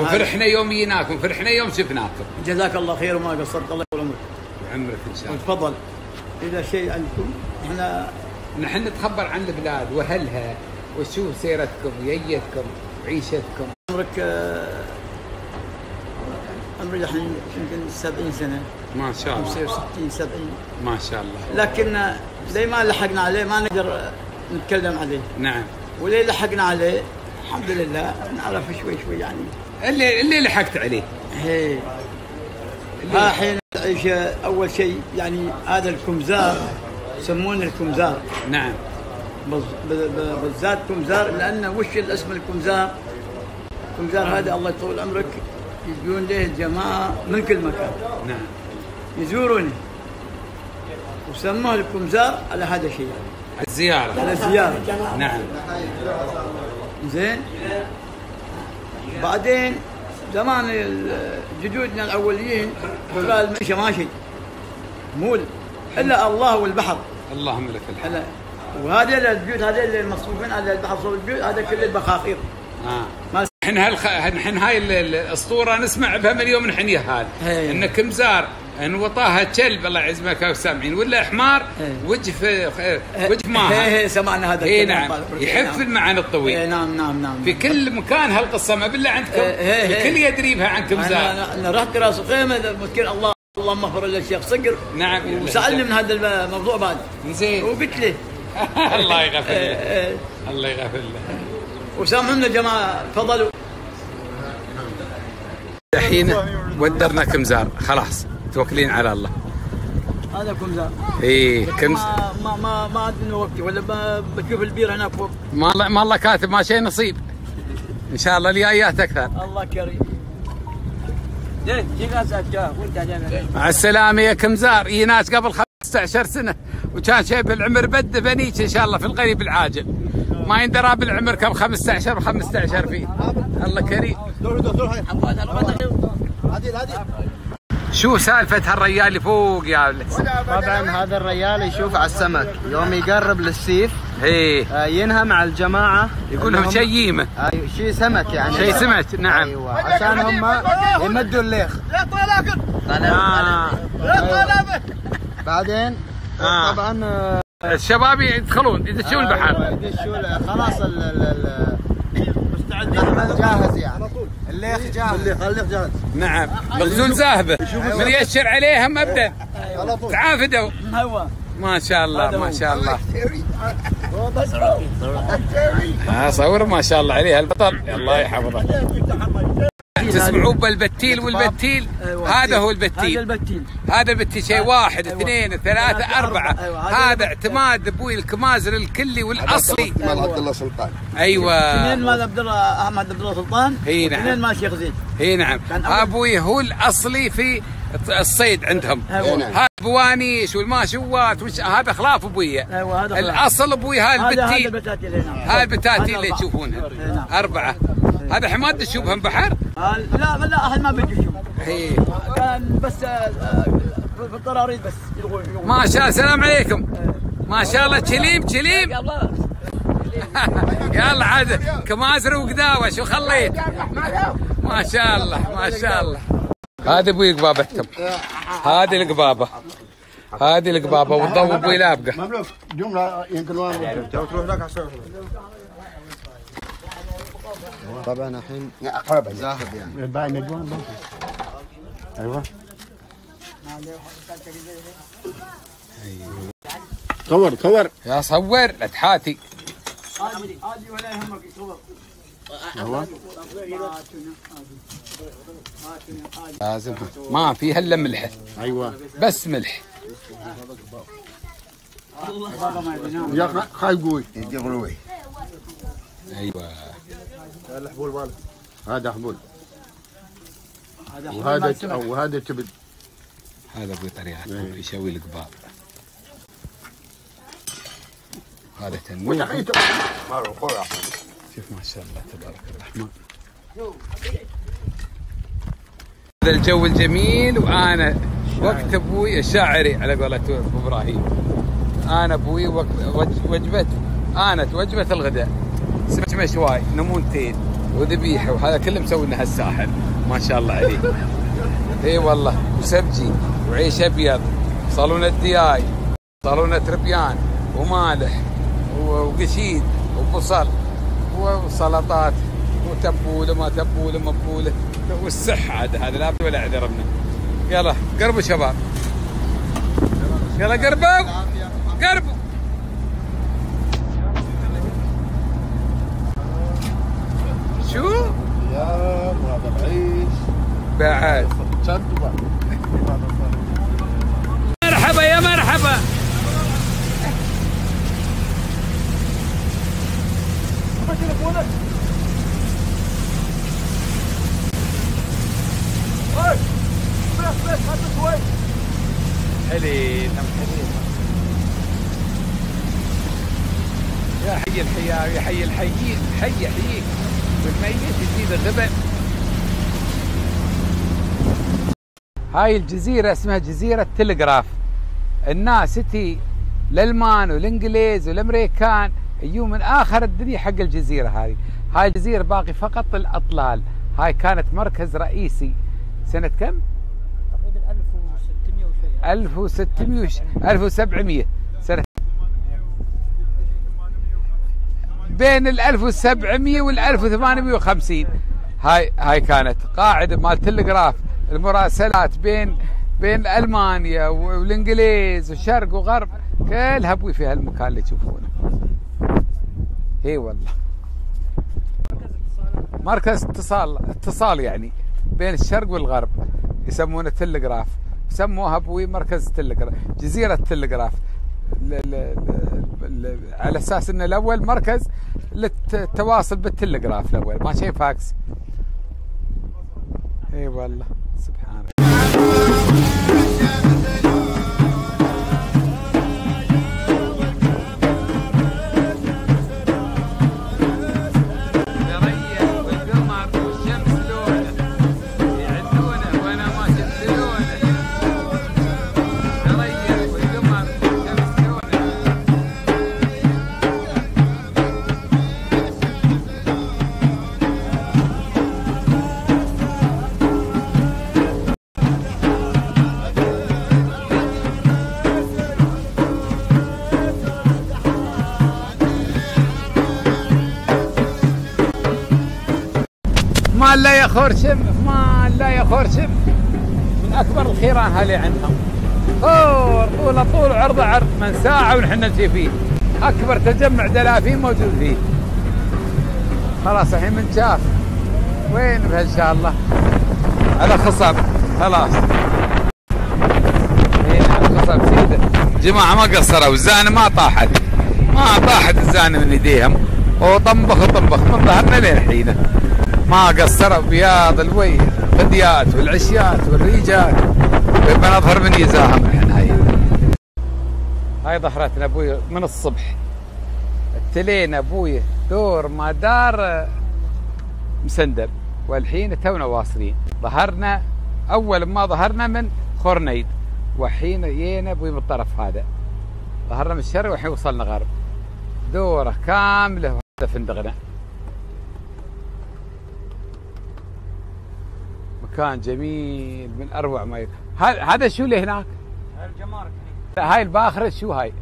وفرحنا يوم جيناكم وفرحنا يوم شفناكم. جزاك الله خير وما قصرت الله يطول عمرك وعمرك إن شاء الله. وتفضل إذا شيء عندكم إحنا نحن نتخبر عن البلاد وأهلها وشو سيرتكم وييتكم وعيشتكم عمرك آه، عمري الحين يمكن 70 سنة. ما شاء الله. 65 70 ما شاء الله. لكن آه، ليه ما لحقنا عليه؟ ما نقدر آه، نتكلم عليه. نعم. وليه لحقنا عليه؟ الحمد لله. نعرف شوي شوي يعني. اللي اللي لحقت عليه. هي. ها حين تعيش أول شيء يعني هذا الكمزار يسمونه الكمزار. نعم. بالذات كمزار لأن وش الاسم الكمزار؟ الكمزار هذا الله يطول عمرك يجون له الجماعة من كل مكان. نعم. يزوروني. وسموه الكمزار على هذا الشيء. الزياره على زيارة. نعم. زين. بعدين زمان جدودنا الأوليين خلال المشي ماشي. مول. إلا الله والبحر. اللهم لك الحمد. وهذا البيوت هذا اللي المصروفين على البحر صوب البيوت هذا كل البخاخير آه. نحن هالخ... هاي ال- ال- الأسطورة نسمع بها من يوم نحن يهال إيه. إن كمزار إن وطاها كلب الله يعزمك يا سامعين. ولا حمار إيه. وجه في وجه ماها هي سمعنا هذا اي الكلام. نعم. عمرك. يحف نعم. المعنى إيه الطويل نعم نعم نعم. في كل مكان هالقصة ما بالله عندكم إيه، إيه، الكل إيه. يدري بها عن كمزار أنا أنا رحت راس الخيمة مسكين الله اللهم اغفر للشيخ صقر. نعم وسألني من هذا الموضوع بعد. زين. وقلت له. [laughs] الله يغفر له الله يغفر له وسامحونا جماعة تفضلوا. الحين ودرنا كمزار خلاص. توكلين على الله. هذا كمزار إيه كمز ما ما ما, ما عندنا وقت ولا بشوف البير هناك فوق ما الله ما الله كاتب ما شيء نصيب. إن شاء الله الجايات أكثر. الله كريم. مع السلامة يا كمزار. اي ناس قبل 15 سنة. وكان شيء بالعمر بد بنيك إن شاء الله في القريب العاجل. ما يندرى بالعمر كم 15 و15 فيه. الله كريم. شو سالفة هالرجال اللي فوق يا ولد؟ طبعا هذا الرجال يشوف على السمك. يوم يقرب للسيف إيه آه، ينهى مع الجماعة. يقول لهم شيء ييمة. أيوة، شيء سمك يعني. شيء سمك نعم. أيوه. عشان هم يمدوا الليخ. آه. بعدين آه. طبعا آه، الشباب يدخلون يدشون البحر أيوة، يدشوا ال- خلاص ال ال ال جاهز يعني. الليخ جاهز. الليخ جاهز. نعم. الغزول ذاهبه من يشر عليهم ابدا. تعافدوا. هوا ما شاء الله ما شاء الله. ها صور ما شاء الله عليه البطل. الله يحفظه. تسمعون بالبتيل والبتيل. أيوة. هذا هو هذا البتيل. البتيل. هذا بتيل شيء واحد اثنين ثلاثة أربعة. أيوة. هذا اعتماد أبوي الكمازر الكلي والأصلي. مال عبد الله سلطان. اثنين أيوة مال عبد الله أحمد عبد الله سلطان. إي نعم. اثنين مال شيخ زيد. اي نعم. أبوي هو الأصلي في الصيد عندهم. أيوة. هذا بوانيش والماشوات وش هذا خلاف أبوي. أيوه هذا خلاص. الأصل أبوي هاي هذا البتيل. هاي البتاتيل هذا اللي أربعة. تشوفونها. نعم. أربعة. هذا حماد تشوفهم بحر؟ آه، لا لا أهل ما بيجي يشوف إيه. كان بس آه، آه، في الطراريد بس يلغون يلغون. ما شاء الله السلام عليكم. ما شاء الله تشليم تشليم يلا [laughs] يلا. عاد كمازر وقداوة شو خليت ما شاء الله ما شاء الله. هذه أبوي قبابتهم هذه القبابة. هذه القبابة والضوء أبوي لابقة. مملوك جملة يمكن تروح لك طبعا. الحين أقرب يعني. باين اجوان أيوه. صور صور يا صور لا تحاتي. ولا يهمك أيوه لازم. ما فيها الا ملح. أيوه. بس ملح. يا خاي قوي. يقروي أيوه الحبول ماله هذا حبول. هذا وهذا وهذا كبد هذا أبوي طريقتهم في شوي القباب هذا وتحيته شوف ما شاء الله تبارك الرحمن. هذا الجو الجميل وأنا وقت أبوي الشاعري على قولة أبو إبراهيم. أنا أبوي وجبة انت وجبة الغداء. سمك مشواي نمونتين وذبيحه وهذا كله مسوي لنا هالساحل. ما شاء الله عليه [laughs] إي والله. وسبجي وعيش أبيض. صالونه دياي صالونه ربيان ومالح وقشيد وبصل وسلطات. وتبولة ما تبولة مبولة. والصحة عاد هذا لا ولا عذر منه. يلا قربوا شباب. يلا قربوا. قربوا. شو؟ يا هذا العيش. بعد. مرحبا يا مرحبا. حليل نعم حليل يا حي الحياة يا حي الحيين حي يحييك يزيد هاي الجزيرة اسمها جزيرة تلغراف. الناس تي الالمان والانجليز والامريكان يجوا من آخر الدنيا حق الجزيرة هذه هاي الجزيرة باقي فقط الأطلال. هاي كانت مركز رئيسي. سنة كم؟ تقريبا 1600 وشوي 1600 وش- 1700 سنة بين ال 1700 وال 1850 هاي هاي كانت قاعدة مال تلغراف. المراسلات بين بين ألمانيا والإنجليز وشرق وغرب. كلها أبوي في هالمكان اللي تشوفونه. اي والله. مركز اتصال اتصال يعني بين الشرق والغرب. يسمونه تلغراف. سموها أبوي مركز تلغراف. جزيرة تلغراف. على أساس إنه الأول مركز للتواصل بالتلغراف الأول. ما شيء فاكس؟ إي والله سبحان ما خرشم ما لا يا خرشم. من أكبر الخيران هالي عندهم. طول طول طول عرض عرض من ساعة ونحن نمشي فيه. أكبر تجمع دلافين موجود فيه. خلاص الحين من شاف. وين ان شاء الله على خصب. خلاص. نعم خصب. سيده جماعة ما قصروا. الزانه ما طاحت. ما طاحت الزانه من إيديهم. وطنبخ طنبخ من ظهرنا للحين ما قصروا بياض الوي الفديات والعشيات والريجات. بنظهر من يزاهم الحين هاي. هاي ظهرتنا أبوي من الصبح. التلين أبوي دور ما دار مسندب. والحين تونا واصلين. ظهرنا أول ما ظهرنا من خورنيد. وحين جينا أبوي من الطرف هذا. ظهرنا من الشرق والحين وصلنا غرب. دوره كامله فندقنا. مكان جميل من أروع ما هذا شو اللي هناك؟ الجمارك لا هاي الباخرة شو هاي؟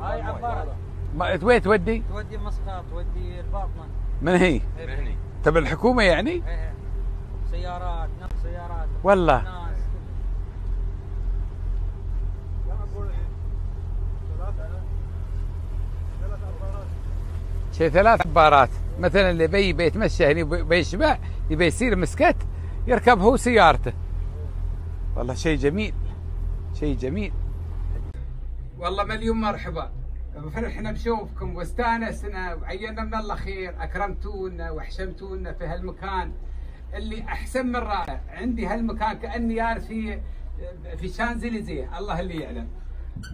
هاي عبارة ما- وين تودي؟ تودي مسقط تودي الباطنة من هي؟ هني تبع الحكومة يعني؟ إيه. سيارات نقل سيارات والله. ناس شي ثلاث عبارات مثلا اللي بي بيتمشى هني بيشبع يبي يصير مسكت يركب هو سيارته. والله شيء جميل شيء جميل. والله مليون مرحبا. فرحنا بشوفكم واستأنسنا وعينا من الله خير أكرمتونا وحشمتونا في هالمكان اللي أحسن من رائع. عندي هالمكان كأني جالس في في شانزليزيه. الله اللي يعلم.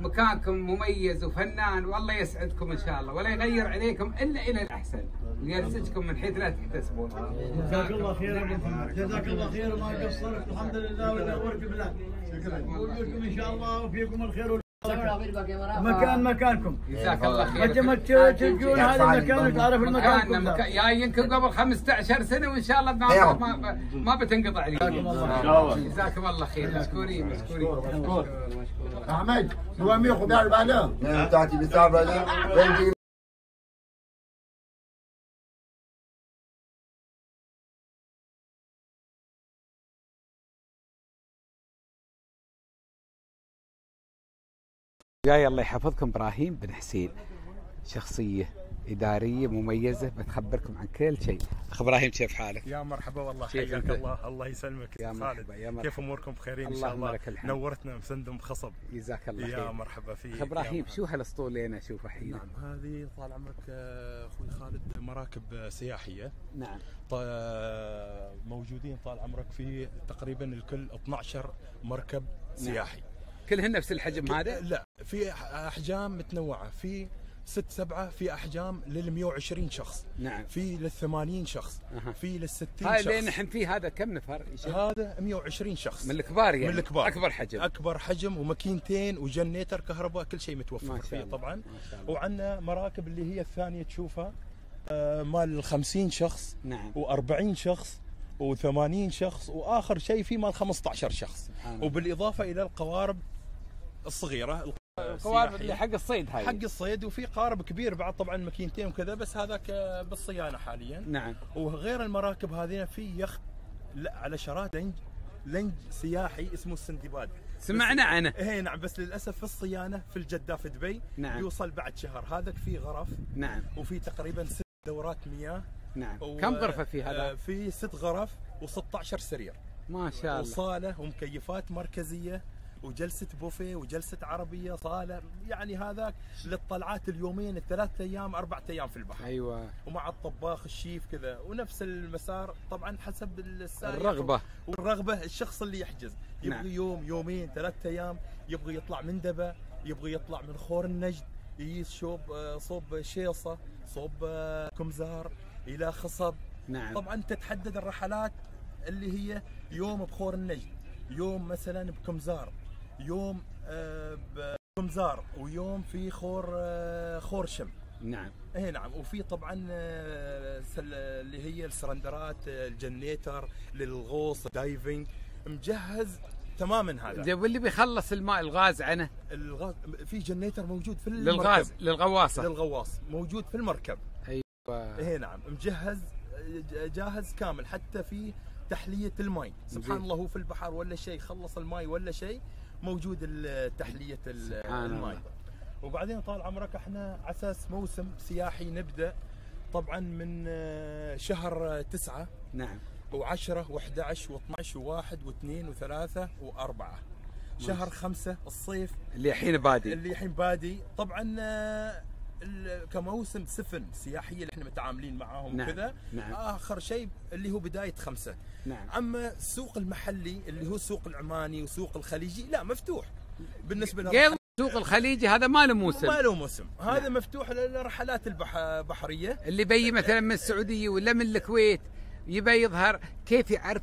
مكانكم مميز وفنان والله يسعدكم إن شاء الله ولا يغير عليكم إلا إلى الأحسن. ويرزقكم من حيث لا تحتسبون. جزاك الله خير جزاك الله خير ما قصرت الحمد لله ونورك بلاد وجودكم إن شاء الله وفيكم الخير. مكان مكانكم. جزاك الله خير. متى تجون هذا المكان وتعرف المكان كله. مكان جايينكم قبل 15 سنة وإن شاء الله ما ما, ما بتنقطع عليكم جزاكم الله خير. مشكورين مشكورين. أحمد دوامي خدار بالا تعطي بتعب جاي الله يحفظكم إبراهيم بن حسين. شخصية إدارية مميزة بتخبركم عن كل شيء. أخ إبراهيم كيف حالك؟ يا مرحبا والله كيف حياك؟ الله. الله يسلمك. يا مرحبا، خالد يا مرحبا. كيف أموركم؟ بخيرين إن شاء الله. لك الحمد. نورتنا مسندم خصب جزاك الله خير. يا مرحبا فيك. أخ إبراهيم شو هالأسطول اللي أنا أشوفه الحين؟ نعم هذه طال عمرك آه، أخوي خالد مراكب سياحية. نعم. طا- موجودين طال عمرك في تقريبا الكل 12 مركب سياحي. كلهن نفس الحجم هذا؟ لا في أحجام متنوعة في ست سبعة في أحجام لل 120 شخص نعم في لل 80 شخص أها. في لل 60 هاي شخص اللي نحن فيه هذا كم نفر؟ هذا 120 شخص من الكبار يعني من الكبار أكبر حجم أكبر حجم وماكينتين وجنيتر كهرباء كل شيء متوفر فيه الله، طبعا. وعندنا مراكب اللي هي الثانية تشوفها آه، مال ال 50 شخص نعم و40 شخص و80 شخص وآخر شيء في مال 15 شخص سبحان الله. وبالإضافة إلى القوارب الصغيرة القوارب. اللي حق الصيد هاي. حق الصيد وفي قارب كبير بعد طبعا ماكينتين وكذا بس هذاك آه، بالصيانة حاليا. نعم. وغير المراكب هذه في يخت لا على شراء لنج لنج سياحي اسمه السندباد. سمعنا عنه. اي نعم بس للأسف في الصيانة في الجده في دبي نعم. يوصل بعد شهر. هذاك في غرف. نعم. وفي تقريبا ست دورات مياه. نعم. و- كم غرفة في آه، هذا في ست غرف و16 سرير. ما شاء الله. وصالة ومكيفات مركزية. وجلسة بوفيه وجلسة عربية صاله يعني هذاك للطلعات اليومين الثلاث أيام أربع أيام في البحر. أيوه. ومع الطباخ الشيف كذا ونفس المسار طبعا حسب السائق الرغبة. والرغبة الشخص اللي يحجز. يبغى نعم. يوم يومين ثلاث أيام يبغى يطلع من دبا يبغى يطلع من خور النجد يجيس شوب آه، صوب شيصة صوب آه، كمزار إلى خصب. نعم. طبعا تتحدد الرحلات اللي هي يوم بخور النجد يوم مثلا بكمزار. يوم آه، بكمزار ويوم في خور آه، خور شم نعم. اي نعم. وفي طبعا آه، اللي هي السلندرات آه، ال generator للغوص diving. مجهز تماما هذا. زين واللي بيخلص الماء الغاز عنه؟ الغاز في generator موجود في المركب. للغاز للغواصة. للغواص. موجود في المركب. أيوه. اي نعم. مجهز جاهز كامل حتى في تحلية الماء. سبحان. الله هو في البحر ولا شيء خلص الماء ولا شيء. موجود تحلية الماء. وبعدين طال عمرك إحنا على أساس موسم سياحي نبدأ طبعا من آه، شهر تسعة. نعم. و10 و11 و12 و1 و2 و3 و4 شهر خمسة الصيف. اللي الحين بادي. اللي الحين بادي. طبعا آه، كموسم سفن سياحية اللي إحنا متعاملين معاهم نعم، وكذا. نعم. آخر شيء اللي هو بداية خمسة. نعم. أما السوق المحلي اللي هو السوق العماني وسوق الخليجي لا مفتوح. بالنسبة قبل السوق الخليجي هذا ما له موسم. ما له موسم. هذا مفتوح للرحلات البحريه اللي بيجي مثلا من السعودية ولا من الكويت يبى يظهر كيف يعرف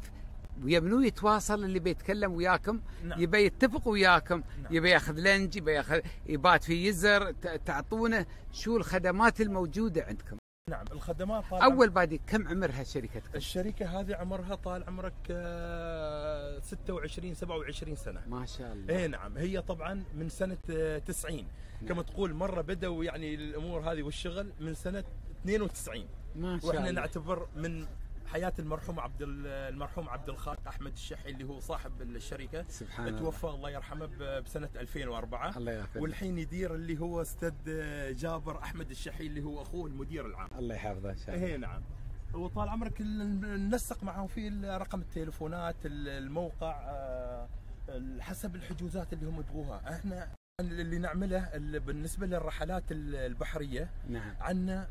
ويا منو يتواصل اللي بيتكلم وياكم نعم. يبى يتفق وياكم نعم. يبى ياخذ لنج يبى ياخذ يبات في يزر ت- تعطونا شو الخدمات الموجودة عندكم. نعم الخدمات طال أول بادي كم عمرها شركتكم الشركة هذه عمرها طال عمرك آه، 26 27 سنة. ما شاء الله. اي نعم هي طبعا من سنة آه، 90 كما تقول مرة بدأوا يعني الأمور هذه والشغل من سنة 92 ما شاء وإحنا الله. نعتبر من حياة المرحوم عبد ال- المرحوم عبد الخالق أحمد الشحي اللي هو صاحب الشركة. سبحان الله. توفى الله يرحمه بسنة 2004 الله يغفر له. والحين يدير اللي هو أستاذ جابر أحمد الشحي اللي هو أخوه المدير العام. الله يحفظه إن شاء الله. اي نعم. وطال عمرك ننسق معهم في رقم التليفونات ال- الموقع آه، حسب الحجوزات اللي هم يبغوها. إحنا اللي نعمله ال- بالنسبة للرحلات ال- البحرية نعم. عندنا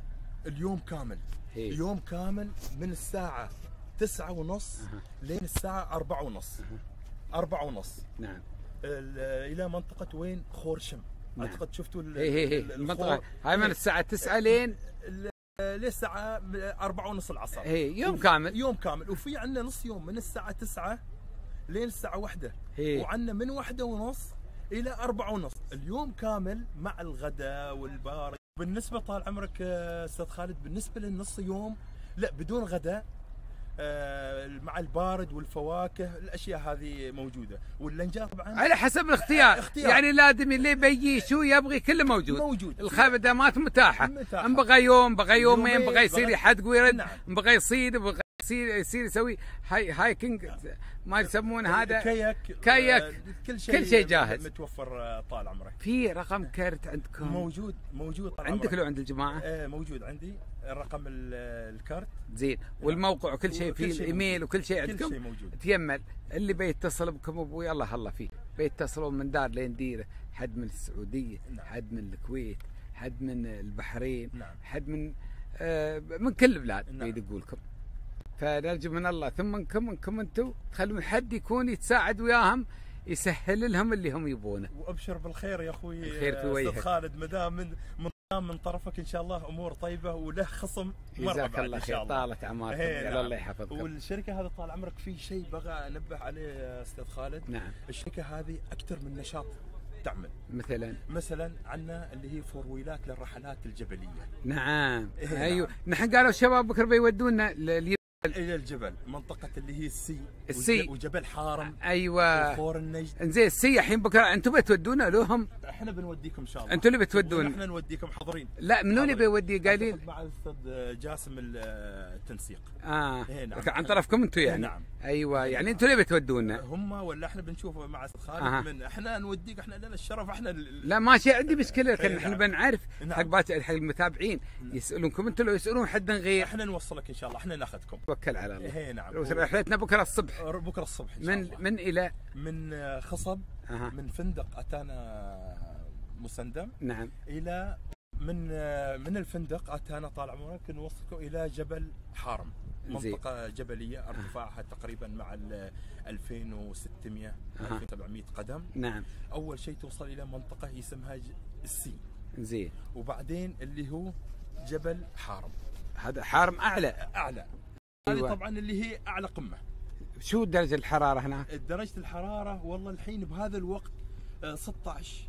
اليوم كامل. هي. يوم كامل من الساعة تسعة ونص أها. لين الساعة أربعة ونص. أربعة ونص. نعم. إلى منطقة وين? خورشم. نعم. أعتقد شفتوا هي هي هي. ال- المنطقة. الخور- هاي من هي. الساعة 9 لين؟ للساعة أربعة ونص العصر. هي يوم كامل. يوم كامل. وفي عندنا نص يوم من الساعة تسعة لين الساعة واحدة. وعندنا من واحدة ونص إلى أربعة ونص. اليوم كامل مع الغداء والبارد بالنسبة طال عمرك آه، أستاذ خالد بالنسبة للنص يوم لا بدون غداء آه، مع البارد والفواكه الأشياء هذه موجودة واللنجات طبعا على حسب الاختيار اختيار. يعني لازم اللي بيجي شو يبغي كله موجود موجود. الخدمات متاحة متاحة. إن بغى يوم بغى يومين بغى يصير يحدق ويرد نعم. بغى يصيد بغى يصير يصير يسوي هاي hiking ما يسمون هذا kayak kayak. آه، كل شيء كل شيء جاهز. متوفر آه، طال عمرك في رقم كرت عندكم موجود موجود طال عندك عمرك. لو عند الجماعة آه، موجود عندي رقم ال- الكارت زين والموقع وكل شيء فيه شيء الإيميل. وكل شيء كل عندكم شيء موجود. تيمل اللي بيتصل بكم أبوي الله الله فيه بيتصلون من دار لين ديره حد من السعودية نعم. حد من الكويت حد من البحرين نعم. حد من آه من كل البلاد نعم. بيدقوا لكم فنرجو من الله ثم منكم منكم أنتم تخلون حد يكون يتساعد وياهم يسهل لهم اللي هم يبونه. وأبشر بالخير يا أخوي الخير في آه، وجهك. أستاذ خالد ما دام من من من طرفك إن شاء الله أمور طيبة وله خصم مرة جزاك الله خير. طالت اعماركم يلا نعم. الله يحفظكم والشركة هذه طال عمرك في شيء بغى انبه عليه أستاذ خالد؟ نعم. الشركة هذه أكثر من نشاط تعمل. مثلا؟ مثلا عندنا اللي هي four wheel ات للرحلات الجبلية. نعم. إيه، أيوه. نعم. نحن قالوا الشباب بكرة بيودونا إلى الجبل منطقة اللي هي السي السي. وج- وجبل حارم أيوه. وخور النجد. إنزين السي الحين بكره أنتم بتودونا لهم؟ إحنا بنوديكم إن شاء الله. أنتوا اللي بتودون. إحنا نوديكم حاضرين. لا منو اللي بيودي؟ قايلين مع الأستاذ جاسم التنسيق. آه. إيه نعم. عن طرفكم أنتم يعني. نعم. أيوه يعني أنتم اللي بتودونا. هم ولا إحنا بنشوفه مع أستاذ خالد أها. من إحنا نوديك إحنا لنا الشرف إحنا ال- لا ماشي عندي مشكلة لكن إيه إحنا نعم. بنعرف نعم. حق حق المتابعين. يسألونكم أنتم لو يسألون حد غير. إحنا نوصلك إن شاء الله إحنا ناخذكم. توكل على الله. إيه نعم. رحلتنا بكرة الصبح. بكرة الصبح إن شاء من الله. من إلى؟ من آه، خصب أها. من فندق أتانا مسندم. نعم. إلى من آه، من الفندق أتانا طال عمرك نوصلكم إلى جبل حارم. زين. منطقة جبلية ارتفاعها تقريبا مع ال 2600 أها. 2700 قدم. نعم. أول شيء توصل إلى منطقة اسمها ج- السي. زين. وبعدين اللي هو جبل حارم. هذا حارم أعلى. أعلى. أيوة. هذه طبعا اللي هي أعلى قمة. شو درجة الحرارة هناك درجة الحرارة والله الحين بهذا الوقت آه، 16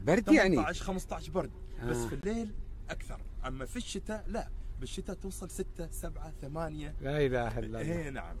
برد يعني؟ 18 15 برد. بس آه. في الليل أكثر. أما في الشتاء لا. بالشتاء توصل 6 7 8 لا إله إلا الله. إيه نعم.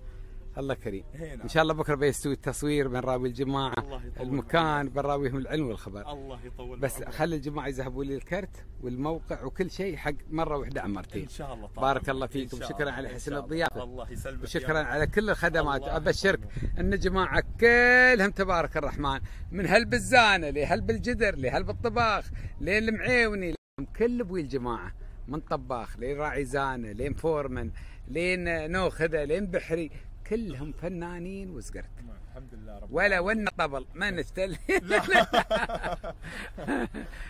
الله كريم إيه نعم. إن شاء الله بكرة بيستوي التصوير بين راوي الجماعة المكان بنراويهم العلم والخبر الله يطول بس. خلي الجماعة يذهبوا لي الكرت والموقع وكل شيء حق مرة واحدة عمرتين إن شاء الله طبعاً. بارك الله فيكم شكرا. على حسن. الضيافة الله يسلمك وشكرا. على كل الخدمات أبشرك أن جماعة كلهم تبارك الرحمن من هالبزانه لهالبالجدر لهالبالطباخ لين المعيوني كل أبوي الجماعة من طباخ لين راعي زانة لين فورمن لين نوخذة لين بحري كلهم فنانين وزقرت. الحمد لله رب ولا ون طبل ما نستل. [laughs]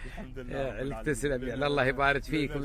الحمد لله. تسلم يا الله يبارك فيكم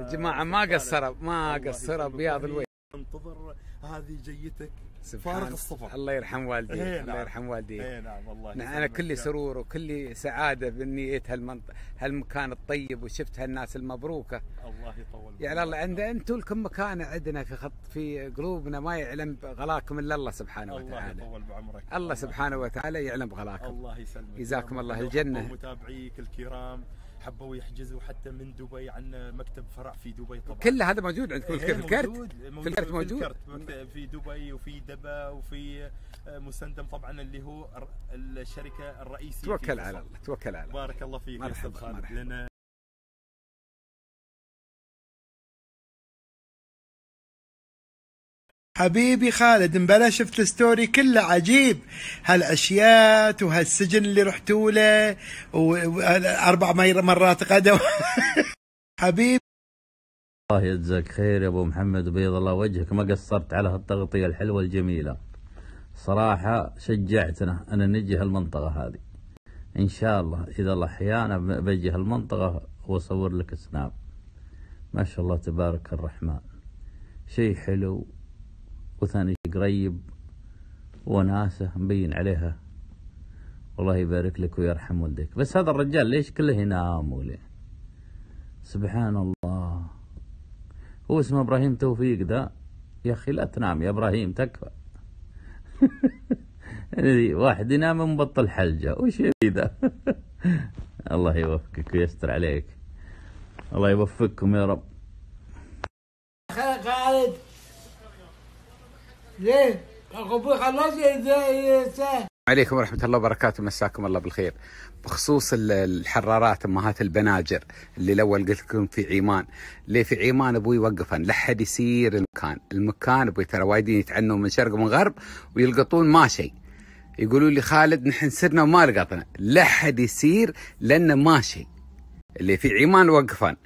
الجماعه ما قصروا. ما قصروا. بياض الوجه. انتظر هذه جيتك. سبحان فارغ الصبر الله يرحم والديك إيه الله نعم. يرحم والديك. إيه نعم والله نعم، أنا كلي سرور وكلي سعادة بإني هالمنطقه هالمكان الطيب وشفت هالناس المبروكة. الله يطول يعني الله عند أنتم لكم مكانه عندنا في خط في قلوبنا ما يعلم غلاكم إلا الله سبحانه الله وتعالى. يطول بعمرك. الله سبحانه وتعالى يعلم بغلاكم الله يسلمك جزاكم الله لو الجنة. حبوا متابعيك الكرام. حبوا يحجزوا حتى من دبي عندنا مكتب فرع في دبي طبعا. كل هذا موجود عندكم إيه، في الكرت موجود في الكرت موجود. الكرت. في دبي وفي دبا وفي آه، مسندم طبعا اللي هو الشركة الرئيسية توكل. على الله توكل على الله. بارك الله فيك يا أستاذ مرحبا، خالد. لنا حبيبي خالد مبلا شفت الستوري كله عجيب. هالأشياء وهالسجن اللي رحتوا له واربع مرات غدا [laughs] حبيبي الله يجزاك خير يا أبو محمد بيض الله وجهك. ما قصرت على هالتغطية الحلوة الجميلة. صراحة شجعتنا أن نجي هالمنطقة هذه. إن شاء الله إذا الله أحيانا بجي هالمنطقة وأصور لك سناب. ما شاء الله تبارك الرحمن. شيء حلو وثاني شيء قريب وناسه مبين عليها. والله يبارك لك ويرحم ولدك بس هذا الرجال ليش كله ينام وليه؟ سبحان الله هو اسمه إبراهيم توفيق ده. يا أخي لا تنام يا إبراهيم تكفى. [laughs] واحد ينام مبطل حلجة. وش ذا [laughs] الله يوفقك ويستر عليك. الله يوفقكم يا رب. خالد. ليه؟ عليكم ورحمة الله وبركاته مساكم الله بالخير. بخصوص ال- الحرارات أمهات البناجر اللي الأول قلت لكم في عيمان. ليه في عيمان؟ أبوي وقفن لا حد يسير المكان. المكان أبوي ترى وايدين يتعنوا من شرق ومن غرب ويلقطون ما شيء. يقولوا لي خالد نحن سرنا وما لقطنا. لا حد يسير لأنه ما شيء. اللي في عمان وقفان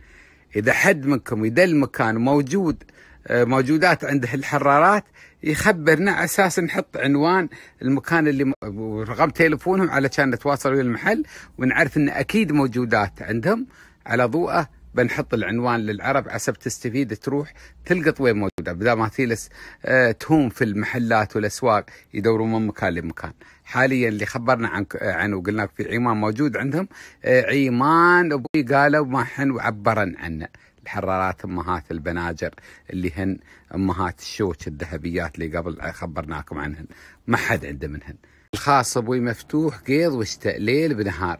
إذا حد منكم يدل مكان موجود آه، موجودات عنده الحرارات يخبرنا على أساس نحط عنوان المكان اللي ورقم تليفونهم علشان نتواصل ويا المحل ونعرف إن أكيد موجودات عندهم. على ضوءه بنحط العنوان للعرب عسب تستفيد تروح تلقط وين موجودة بدل ما تجلس آه، تهوم في المحلات والأسواق يدورون من مكان لمكان. حاليا اللي خبرنا عن عنه وقلنا في عمان موجود عندهم آه، عيمان أبوي قالوا ما حن وعبرن عنه. الحرارات أمهات البناجر اللي هن أمهات الشوك الذهبيات اللي قبل خبرناكم عنهن. ما حد عنده منهن. الخاص أبوي مفتوح قيض وشتاء ليل بنهار.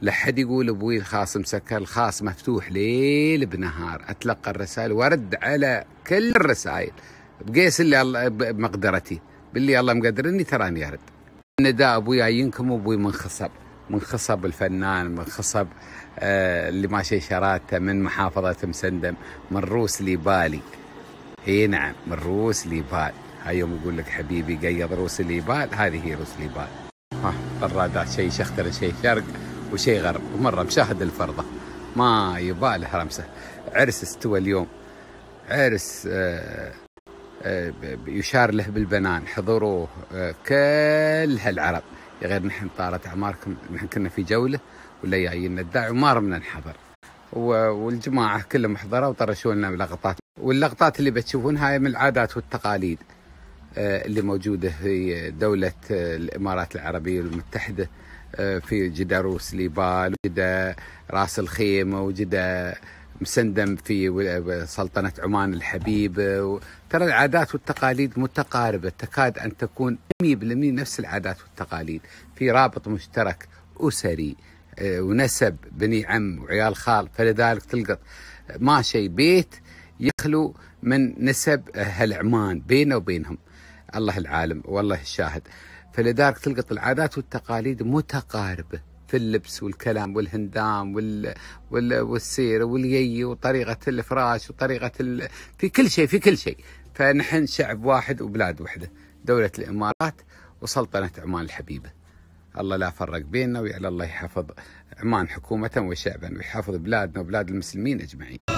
لا حد يقول أبوي الخاص مسكر الخاص مفتوح ليل بنهار. اتلقى الرسائل وارد على كل الرسائل. بقيس اللي الله بمقدرتي. باللي الله مقدرني تراني أرد. النداء ابويا ينكم أبوي منخصب. منخصب الفنان منخصب آه اللي ما شي شراته من محافظة مسندم من روس ليبالي. إي نعم من روس ليبال. هاي يوم يقول لك حبيبي قيض روس ليبال هذه هي روس ليبال. ها طرادات شيء شختر شيء شرق وشيء غرب ومرة مشاهد الفرضة. ما يباله رمسه عرس استوى اليوم. عرس آه آه، يشار له بالبنان. حضروه كل هالعرب. غير نحن طارت أعماركم نحن كنا في جولة. ولا جايين الداعي وما رمنا نحضر و- والجماعة كلهم حضروا وطرشوا لنا لقطات واللقطات اللي بتشوفونها هاي من العادات والتقاليد آه، اللي موجودة في دولة آه، الإمارات العربية المتحدة آه، في جدة روس ليبال وجدة راس الخيمة وجدة مسندم في سلطنة عمان الحبيبة ترى العادات والتقاليد متقاربة. تكاد أن تكون 100% نفس العادات والتقاليد. في رابط مشترك أسري. ونسب بني عم وعيال خال. فلذلك تلقط ما شيء بيت يخلو من نسب هالعمان بينه وبينهم. الله العالم والله الشاهد. فلذلك تلقط العادات والتقاليد متقاربة في اللبس والكلام والهندام وال... وال... والسيرة واليي وطريقة الفراش وطريقة ال... في كل شيء في كل شيء. فنحن شعب واحد وبلاد وحدة دولة الإمارات وسلطنة عمان الحبيبة. الله لا فرق بيننا ويعلى الله يحفظ عمان حكومة وشعبا ويحفظ بلادنا وبلاد المسلمين أجمعين.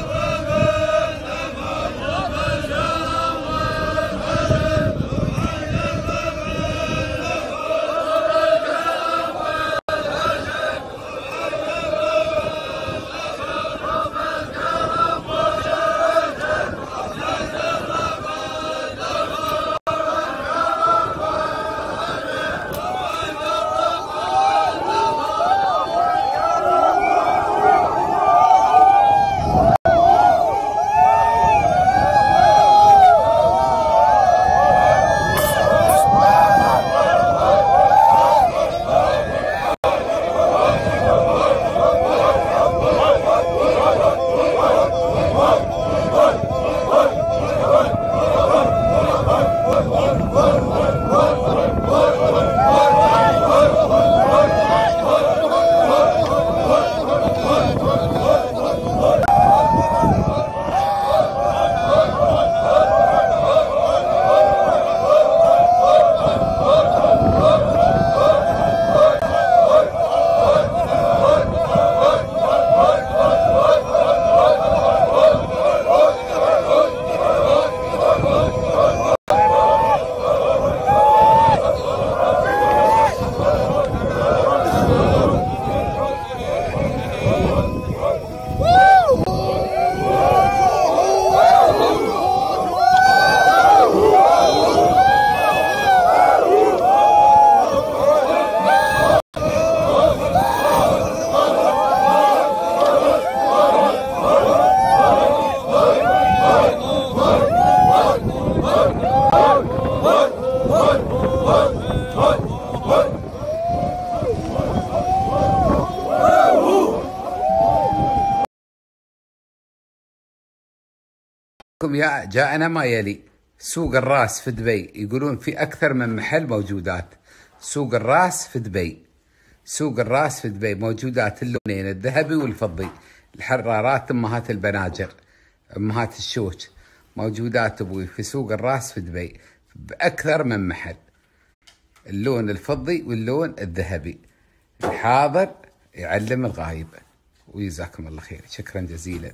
يا جاءنا ما يلي. سوق الراس في دبي. يقولون في أكثر من محل موجودات. سوق الراس في دبي. سوق الراس في دبي. موجودات اللونين الذهبي والفضي. الحرارات أمهات البناجر أمهات الشوك موجودات أبوي في سوق الراس في دبي. بأكثر من محل. اللون الفضي واللون الذهبي. الحاضر يعلم الغايب. وجزاكم الله خير. شكرا جزيلا.